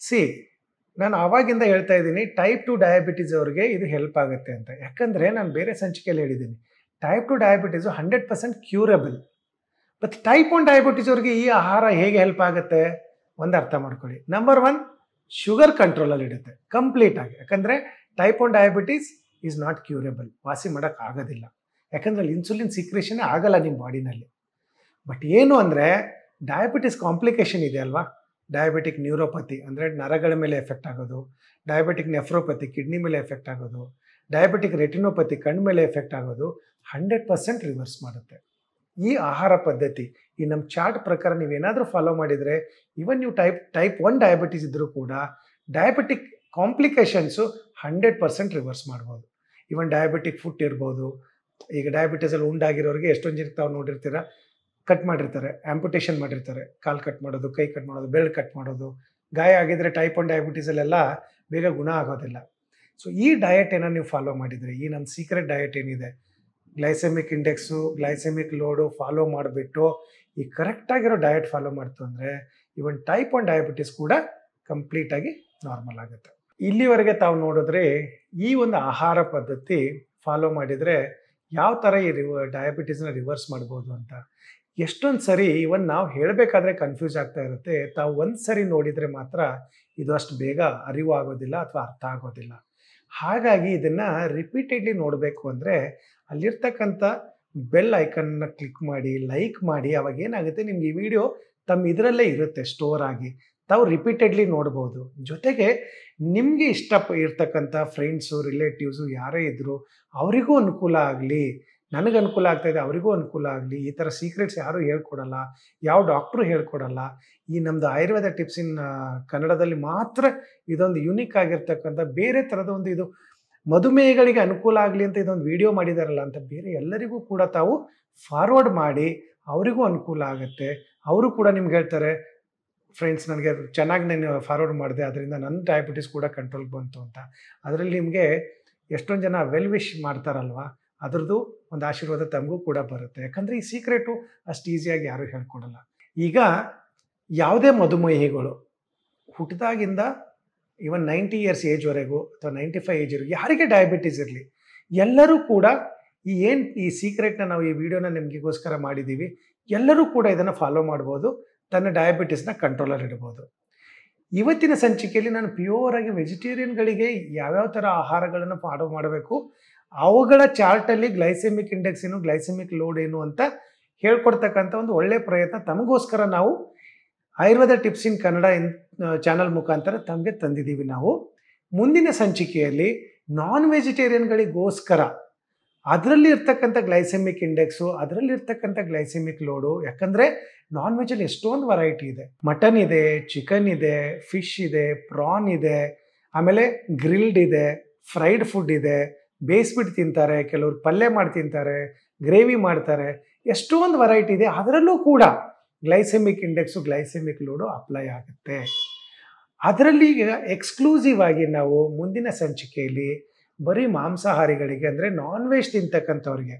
ಸಿ ನಾನು ಆವಾಗಿಂದ ಹೇಳ್ತಾ ಇದ್ದೀನಿ ಟೈಪ್ ಟು ಡಯಾಬಿಟೀಸ್ ಅವ್ರಿಗೆ ಇದು ಹೆಲ್ಪ್ ಆಗುತ್ತೆ ಅಂತ. ಯಾಕಂದರೆ ನಾನು ಬೇರೆ ಸಂಚಿಕೆಯಲ್ಲಿ ಹೇಳಿದ್ದೀನಿ type two diabetes hundred percent curable but type one diabetes ಅವ್ರಿಗೆ ಈ ಆಹಾರ ಹೇಗೆ ಹೆಲ್ಪ್ ಆಗುತ್ತೆ? ಒಂದು ಅರ್ಥ ಮಾಡ್ಕೊಳ್ಳಿ. ನಂಬರ್ ಒನ್ ಶುಗರ್ ಕಂಟ್ರೋಲಲ್ಲಿ ಇಡುತ್ತೆ ಕಂಪ್ಲೀಟ್ ಆಗಿ. ಯಾಕಂದರೆ type one diabetes is not curable ವಾಸಿ ಮಾಡೋಕ್ಕೆ ಆಗೋದಿಲ್ಲ. ಯಾಕಂದರೆ ಅಲ್ಲಿ ಇನ್ಸುಲಿನ್ ಸಿಕ್ರೇಷನೇ ಆಗಲ್ಲ ನಿಮ್ಮ ಬಾಡಿನಲ್ಲಿ ಬಟ್ ಏನು ಅಂದರೆ ಡಯಾಬಿಟಿಸ್ ಕಾಂಪ್ಲಿಕೇಶನ್ ಇದೆ ಅಲ್ವಾ? ಡಯಾಬಿಟಿಕ್ ನ್ಯೂರೋಪತಿ ಅಂದರೆ ನರಗಳ ಮೇಲೆ ಎಫೆಕ್ಟ್ ಆಗೋದು ಡಯಾಬಿಟಿಕ್ ನೆಫ್ರೋಪತಿ ಕಿಡ್ನಿ ಮೇಲೆ ಎಫೆಕ್ಟ್ ಆಗೋದು ಡಯಾಬಿಟಿಕ್ ರೆಟಿನೋಪತಿ ಕಣ್ಣು ಮೇಲೆ ಎಫೆಕ್ಟ್ ಆಗೋದು ಹಂಡ್ರೆಡ್ ಪರ್ಸೆಂಟ್ ರಿವರ್ಸ್ ಮಾಡುತ್ತೆ. ಈ ಆಹಾರ ಪದ್ಧತಿ, ಈ ನಮ್ಮ ಚಾರ್ಟ್ ಪ್ರಕಾರ ನೀವೇನಾದರೂ ಫಾಲೋ ಮಾಡಿದರೆ ಇವನ್ ನೀವು ಟೈಪ್ ಟೈಪ್ ಒನ್ ಡಯಾಬಿಟೀಸ್ ಇದ್ದರೂ ಕೂಡ diabetic complications hundred percent reverse ಮಾಡ್ಬೋದು. ಇವನ್ ಡಯಾಬಿಟಿಕ್ ಫುಡ್ ಇರ್ಬೋದು, ಈಗ ಡಯಾಬಿಟೀಸಲ್ಲಿ ಉಂಡಾಗಿರೋರಿಗೆ ಎಷ್ಟೊಂದು ಜನಕ್ಕೆ ತಾವು ನೋಡಿರ್ತೀರ? ಕಟ್ ಮಾಡಿರ್ತಾರೆ ಆಂಪುಟೇಷನ್ ಮಾಡಿರ್ತಾರೆ. ಕಾಲು ಕಟ್ ಮಾಡೋದು, ಕೈ ಕಟ್ ಮಾಡೋದು, ಬೆರಳು ಕಟ್ ಮಾಡೋದು. ಗಾಯ ಆಗಿದ್ರೆ ಟೈಪ್ ಒನ್ ಡಯಾಬಿಟೀಸಲ್ಲೆಲ್ಲ ಬೇಗ ಗುಣ ಆಗೋದಿಲ್ಲ. ಸೊ ಈ ಡಯಟ್ ಏನೋ ನೀವು ಫಾಲೋ ಮಾಡಿದರೆ? ಈ ನನ್ನ ಸೀಕ್ರೆಟ್ ಡಯಟ್ ಏನಿದೆ? Glycemic index glycemic load follow ಮಾಡಿಬಿಟ್ಟು ಈ ಕರೆಕ್ಟಾಗಿರೋ ಡಯಟ್ ಫಾಲೋ ಮಾಡ್ತು ಅಂದರೆ ಇವನ್ ಟೈಪ್ ಒನ್ ಡಯಾಬಿಟಿಸ್ ಕೂಡ ಕಂಪ್ಲೀಟಾಗಿ ನಾರ್ಮಲ್ ಆಗುತ್ತೆ. ಇಲ್ಲಿವರೆಗೆ ತಾವು ನೋಡಿದ್ರೆ ಈ ಒಂದು ಆಹಾರ ಪದ್ಧತಿ ಫಾಲೋ ಮಾಡಿದರೆ ಯಾವ ಥರ ಈ ರಿವ ಡಯಾಬಿಟೀಸ್ನ ರಿವರ್ಸ್ ಮಾಡ್ಬೋದು ಅಂತ. ಎಷ್ಟೊಂದು ಸರಿ ಇವನ್ ನಾವು ಹೇಳಬೇಕಾದ್ರೆ ಕನ್ಫ್ಯೂಸ್ ಆಗ್ತಾ ಇರುತ್ತೆ. ತಾವು ಒಂದು ಸರಿ ನೋಡಿದರೆ ಮಾತ್ರ ಇದು ಅಷ್ಟು ಬೇಗ ಅರಿವು ಆಗೋದಿಲ್ಲ ಅಥವಾ ಅರ್ಥ ಆಗೋದಿಲ್ಲ. ಹಾಗಾಗಿ ಇದನ್ನು ರಿಪೀಟೆಡ್ಲಿ ನೋಡಬೇಕು ಅಂದರೆ ಅಲ್ಲಿರ್ತಕ್ಕಂಥ ಬೆಲ್ ಐಕನ್ನ ಕ್ಲಿಕ್ ಮಾಡಿ ಲೈಕ್ ಮಾಡಿ, ಅವಾಗ ಏನಾಗುತ್ತೆ ನಿಮ್ಗೆ ಈ ವಿಡಿಯೋ ತಮ್ಮ ಇದರಲ್ಲೇ ಇರುತ್ತೆ ಸ್ಟೋರ್ ಆಗಿ. ತಾವು ರಿಪೀಟೆಡ್ಲಿ ನೋಡ್ಬೋದು. ಜೊತೆಗೆ ನಿಮಗೆ ಇಷ್ಟ ಇರ್ತಕ್ಕಂಥ ಫ್ರೆಂಡ್ಸು ರಿಲೇಟಿವ್ಸು ಯಾರೇ ಇದ್ದರು ಅವರಿಗೂ ಅನುಕೂಲ ಆಗಲಿ. ನನಗೆ ಅನುಕೂಲ ಆಗ್ತಾಯಿದೆ ಅವರಿಗೂ ಅನುಕೂಲ ಆಗಲಿ, ಈ ಥರ ಸೀಕ್ರೆಟ್ಸ್ ಯಾರೂ ಹೇಳ್ಕೊಡಲ್ಲ, ಯಾವ ಡಾಕ್ಟ್ರು ಹೇಳ್ಕೊಡಲ್ಲ. ಈ ನಮ್ಮದು ಆಯುರ್ವೇದ ಟಿಪ್ಸಿನ ಕನ್ನಡದಲ್ಲಿ ಮಾತ್ರ ಇದೊಂದು ಯುನಿಕ್ ಆಗಿರ್ತಕ್ಕಂಥ, ಬೇರೆ ಥರದ ಒಂದು ಇದು ಮಧುಮೇಹಗಳಿಗೆ ಅನುಕೂಲ ಆಗಲಿ ಅಂತ ಇದೊಂದು ವಿಡಿಯೋ ಮಾಡಿದಾರಲ್ಲ ಅಂತ ಬೇರೆ ಎಲ್ಲರಿಗೂ ಕೂಡ ತಾವು ಫಾರ್ವರ್ಡ್ ಮಾಡಿ, ಅವರಿಗೂ ಅನುಕೂಲ ಆಗುತ್ತೆ. ಅವರು ಕೂಡ ನಿಮ್ಗೆ ಹೇಳ್ತಾರೆ ಫ್ರೆಂಡ್ಸ್ ನನಗೆ ಚೆನ್ನಾಗಿ ನಾನು ಫಾರ್ವರ್ಡ್ ಮಾಡಿದೆ ಅದರಿಂದ ನನ್ನ ಡಯಾಬಿಟಿಸ್ ಕೂಡ ಕಂಟ್ರೋಲ್ಗೆ ಬಂತು ಅಂತ. ಅದರಲ್ಲಿ ನಿಮಗೆ ಎಷ್ಟೊಂದು ಜನ ವೆಲ್ ವಿಶ್ ಮಾಡ್ತಾರಲ್ವ? ಅದ್ರದ್ದು ಒಂದು ಆಶೀರ್ವಾದ ತಮಗೂ ಕೂಡ ಬರುತ್ತೆ. ಯಾಕಂದರೆ ಈ ಸೀಕ್ರೆಟು ಅಷ್ಟು ಈಸಿಯಾಗಿ ಯಾರೂ ಹೇಳ್ಕೊಡಲ್ಲ. ಈಗ ಯಾವುದೇ ಮಧುಮೇಹಿಗಳು ಹುಟ್ಟಿದಾಗಿಂದ ಇವನ್ ನೈಂಟಿ ಇಯರ್ಸ್ ಏಜ್ವರೆಗೂ ಅಥವಾ ನೈಂಟಿ ಫೈವ್ ಏಜ್ವರೆಗೂ ಯಾರಿಗೆ ಡಯಾಬಿಟೀಸ್ ಇರಲಿ, ಎಲ್ಲರೂ ಕೂಡ ಈ ಏನು ಈ ಸೀಕ್ರೆಟ್ನ ನಾವು ಈ ವಿಡಿಯೋನ ನಿಮಗೆಗೋಸ್ಕರ ಮಾಡಿದ್ದೀವಿ ಎಲ್ಲರೂ ಕೂಡ ಇದನ್ನು ಫಾಲೋ ಮಾಡ್ಬೋದು, ತನ್ನ ಡಯಾಬಿಟೀಸ್ನ ಕಂಟ್ರೋಲಲ್ಲಿ ಇಡ್ಬೋದು. ಇವತ್ತಿನ ಸಂಚಿಕೆಯಲ್ಲಿ ನಾನು ಪ್ಯೂರ್ ಆಗಿ ವೆಜಿಟೇರಿಯನ್ಗಳಿಗೆ ಯಾವ್ಯಾವ ಥರ ಆಹಾರಗಳನ್ನು ಫಾಲೋ ಮಾಡಬೇಕು ಅವುಗಳ ಚಾರ್ಟಲ್ಲಿ ಗ್ಲೈಸೆಮಿಕ್ ಇಂಡೆಕ್ಸ್ ಏನು, ಗ್ಲೈಸೆಮಿಕ್ ಲೋಡ್ ಏನು ಅಂತ ಹೇಳ್ಕೊಡ್ತಕ್ಕಂಥ ಒಂದು ಒಳ್ಳೆ ಪ್ರಯತ್ನ. ತಮಗೋಸ್ಕರ ನಾವು Ayurveda tips in Kannada in channel ಮುಖಾಂತರ ತಮಗೆ ತಂದಿದ್ದೀವಿ ನಾವು. ಮುಂದಿನ ಸಂಚಿಕೆಯಲ್ಲಿ ನಾನ್ ವೆಜಿಟೇರಿಯನ್ಗಳಿಗೋಸ್ಕರ ಅದರಲ್ಲಿ ಇರ್ತಕ್ಕಂಥ ಗ್ಲೈಸೆಮಿಕ್ ಇಂಡೆಕ್ಸು ಅದರಲ್ಲಿ ಇರ್ತಕ್ಕಂಥ ಗ್ಲೈಸೆಮಿಕ್ ಲೋಡು, ಯಾಕಂದರೆ ನಾನ್ ವೆಜಲ್ಲಿ ಎಷ್ಟೊಂದು ವೆರೈಟಿ ಇದೆ. ಮಟನ್ ಇದೆ, ಚಿಕನ್ ಇದೆ, ಫಿಶ್ ಇದೆ, ಪ್ರಾನ್ ಇದೆ, ಆಮೇಲೆ ಗ್ರಿಲ್ಡ್ ಇದೆ, ಫ್ರೈಡ್ ಫುಡ್ ಇದೆ ಬೇಯಿಸ್ಬಿಟ್ಟು ತಿಂತಾರೆ, ಕೆಲವರು ಪಲ್ಯ ಮಾಡಿ ತಿಂತಾರೆ, ಗ್ರೇವಿ ಮಾಡ್ತಾರೆ, ಎಷ್ಟೊಂದು ವೆರೈಟಿ ಇದೆ. ಅದರಲ್ಲೂ ಕೂಡ glycemic index glycemic load apply ಆಗುತ್ತೆ. ಅದರಲ್ಲಿ ಎಕ್ಸ್ಕ್ಲೂಸಿವ್ ಆಗಿ ನಾವು ಮುಂದಿನ ಸಂಚಿಕೆಯಲ್ಲಿ ಬರೀ ಮಾಂಸಾಹಾರಿಗಳಿಗೆ ಅಂದರೆ ನಾನ್ ವೆಜ್ ತಿಂತಕ್ಕಂಥವ್ರಿಗೆ,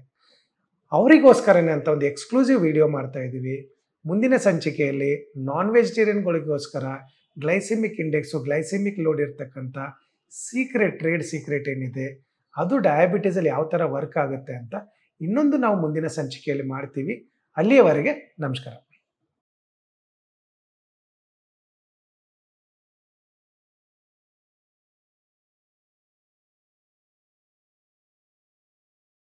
ಅವರಿಗೋಸ್ಕರನೇ ಅಂತ ಒಂದು ಎಕ್ಸ್ಕ್ಲೂಸಿವ್ ವಿಡಿಯೋ ಮಾಡ್ತಾ ಇದ್ದೀವಿ. ಮುಂದಿನ ಸಂಚಿಕೆಯಲ್ಲಿ ನಾನ್ ವೆಜಿಟೇರಿಯನ್ಗಳಿಗೋಸ್ಕರ ಗ್ಲೈಸೆಮಿಕ್ ಇಂಡೆಕ್ಸು ಗ್ಲೈಸೆಮಿಕ್ ಲೋಡ್ ಇರ್ತಕ್ಕಂಥ ಸೀಕ್ರೆಟ್ ಟ್ರೇಡ್ ಸೀಕ್ರೆಟ್ ಏನಿದೆ ಅದು ಡಯಾಬಿಟೀಸಲ್ಲಿ ಯಾವ ಥರ ವರ್ಕ್ ಆಗುತ್ತೆ ಅಂತ ಇನ್ನೊಂದು ನಾವು ಮುಂದಿನ ಸಂಚಿಕೆಯಲ್ಲಿ ಮಾಡ್ತೀವಿ. ಅಲ್ಲಿಯವರೆಗೆ ನಮಸ್ಕಾರ.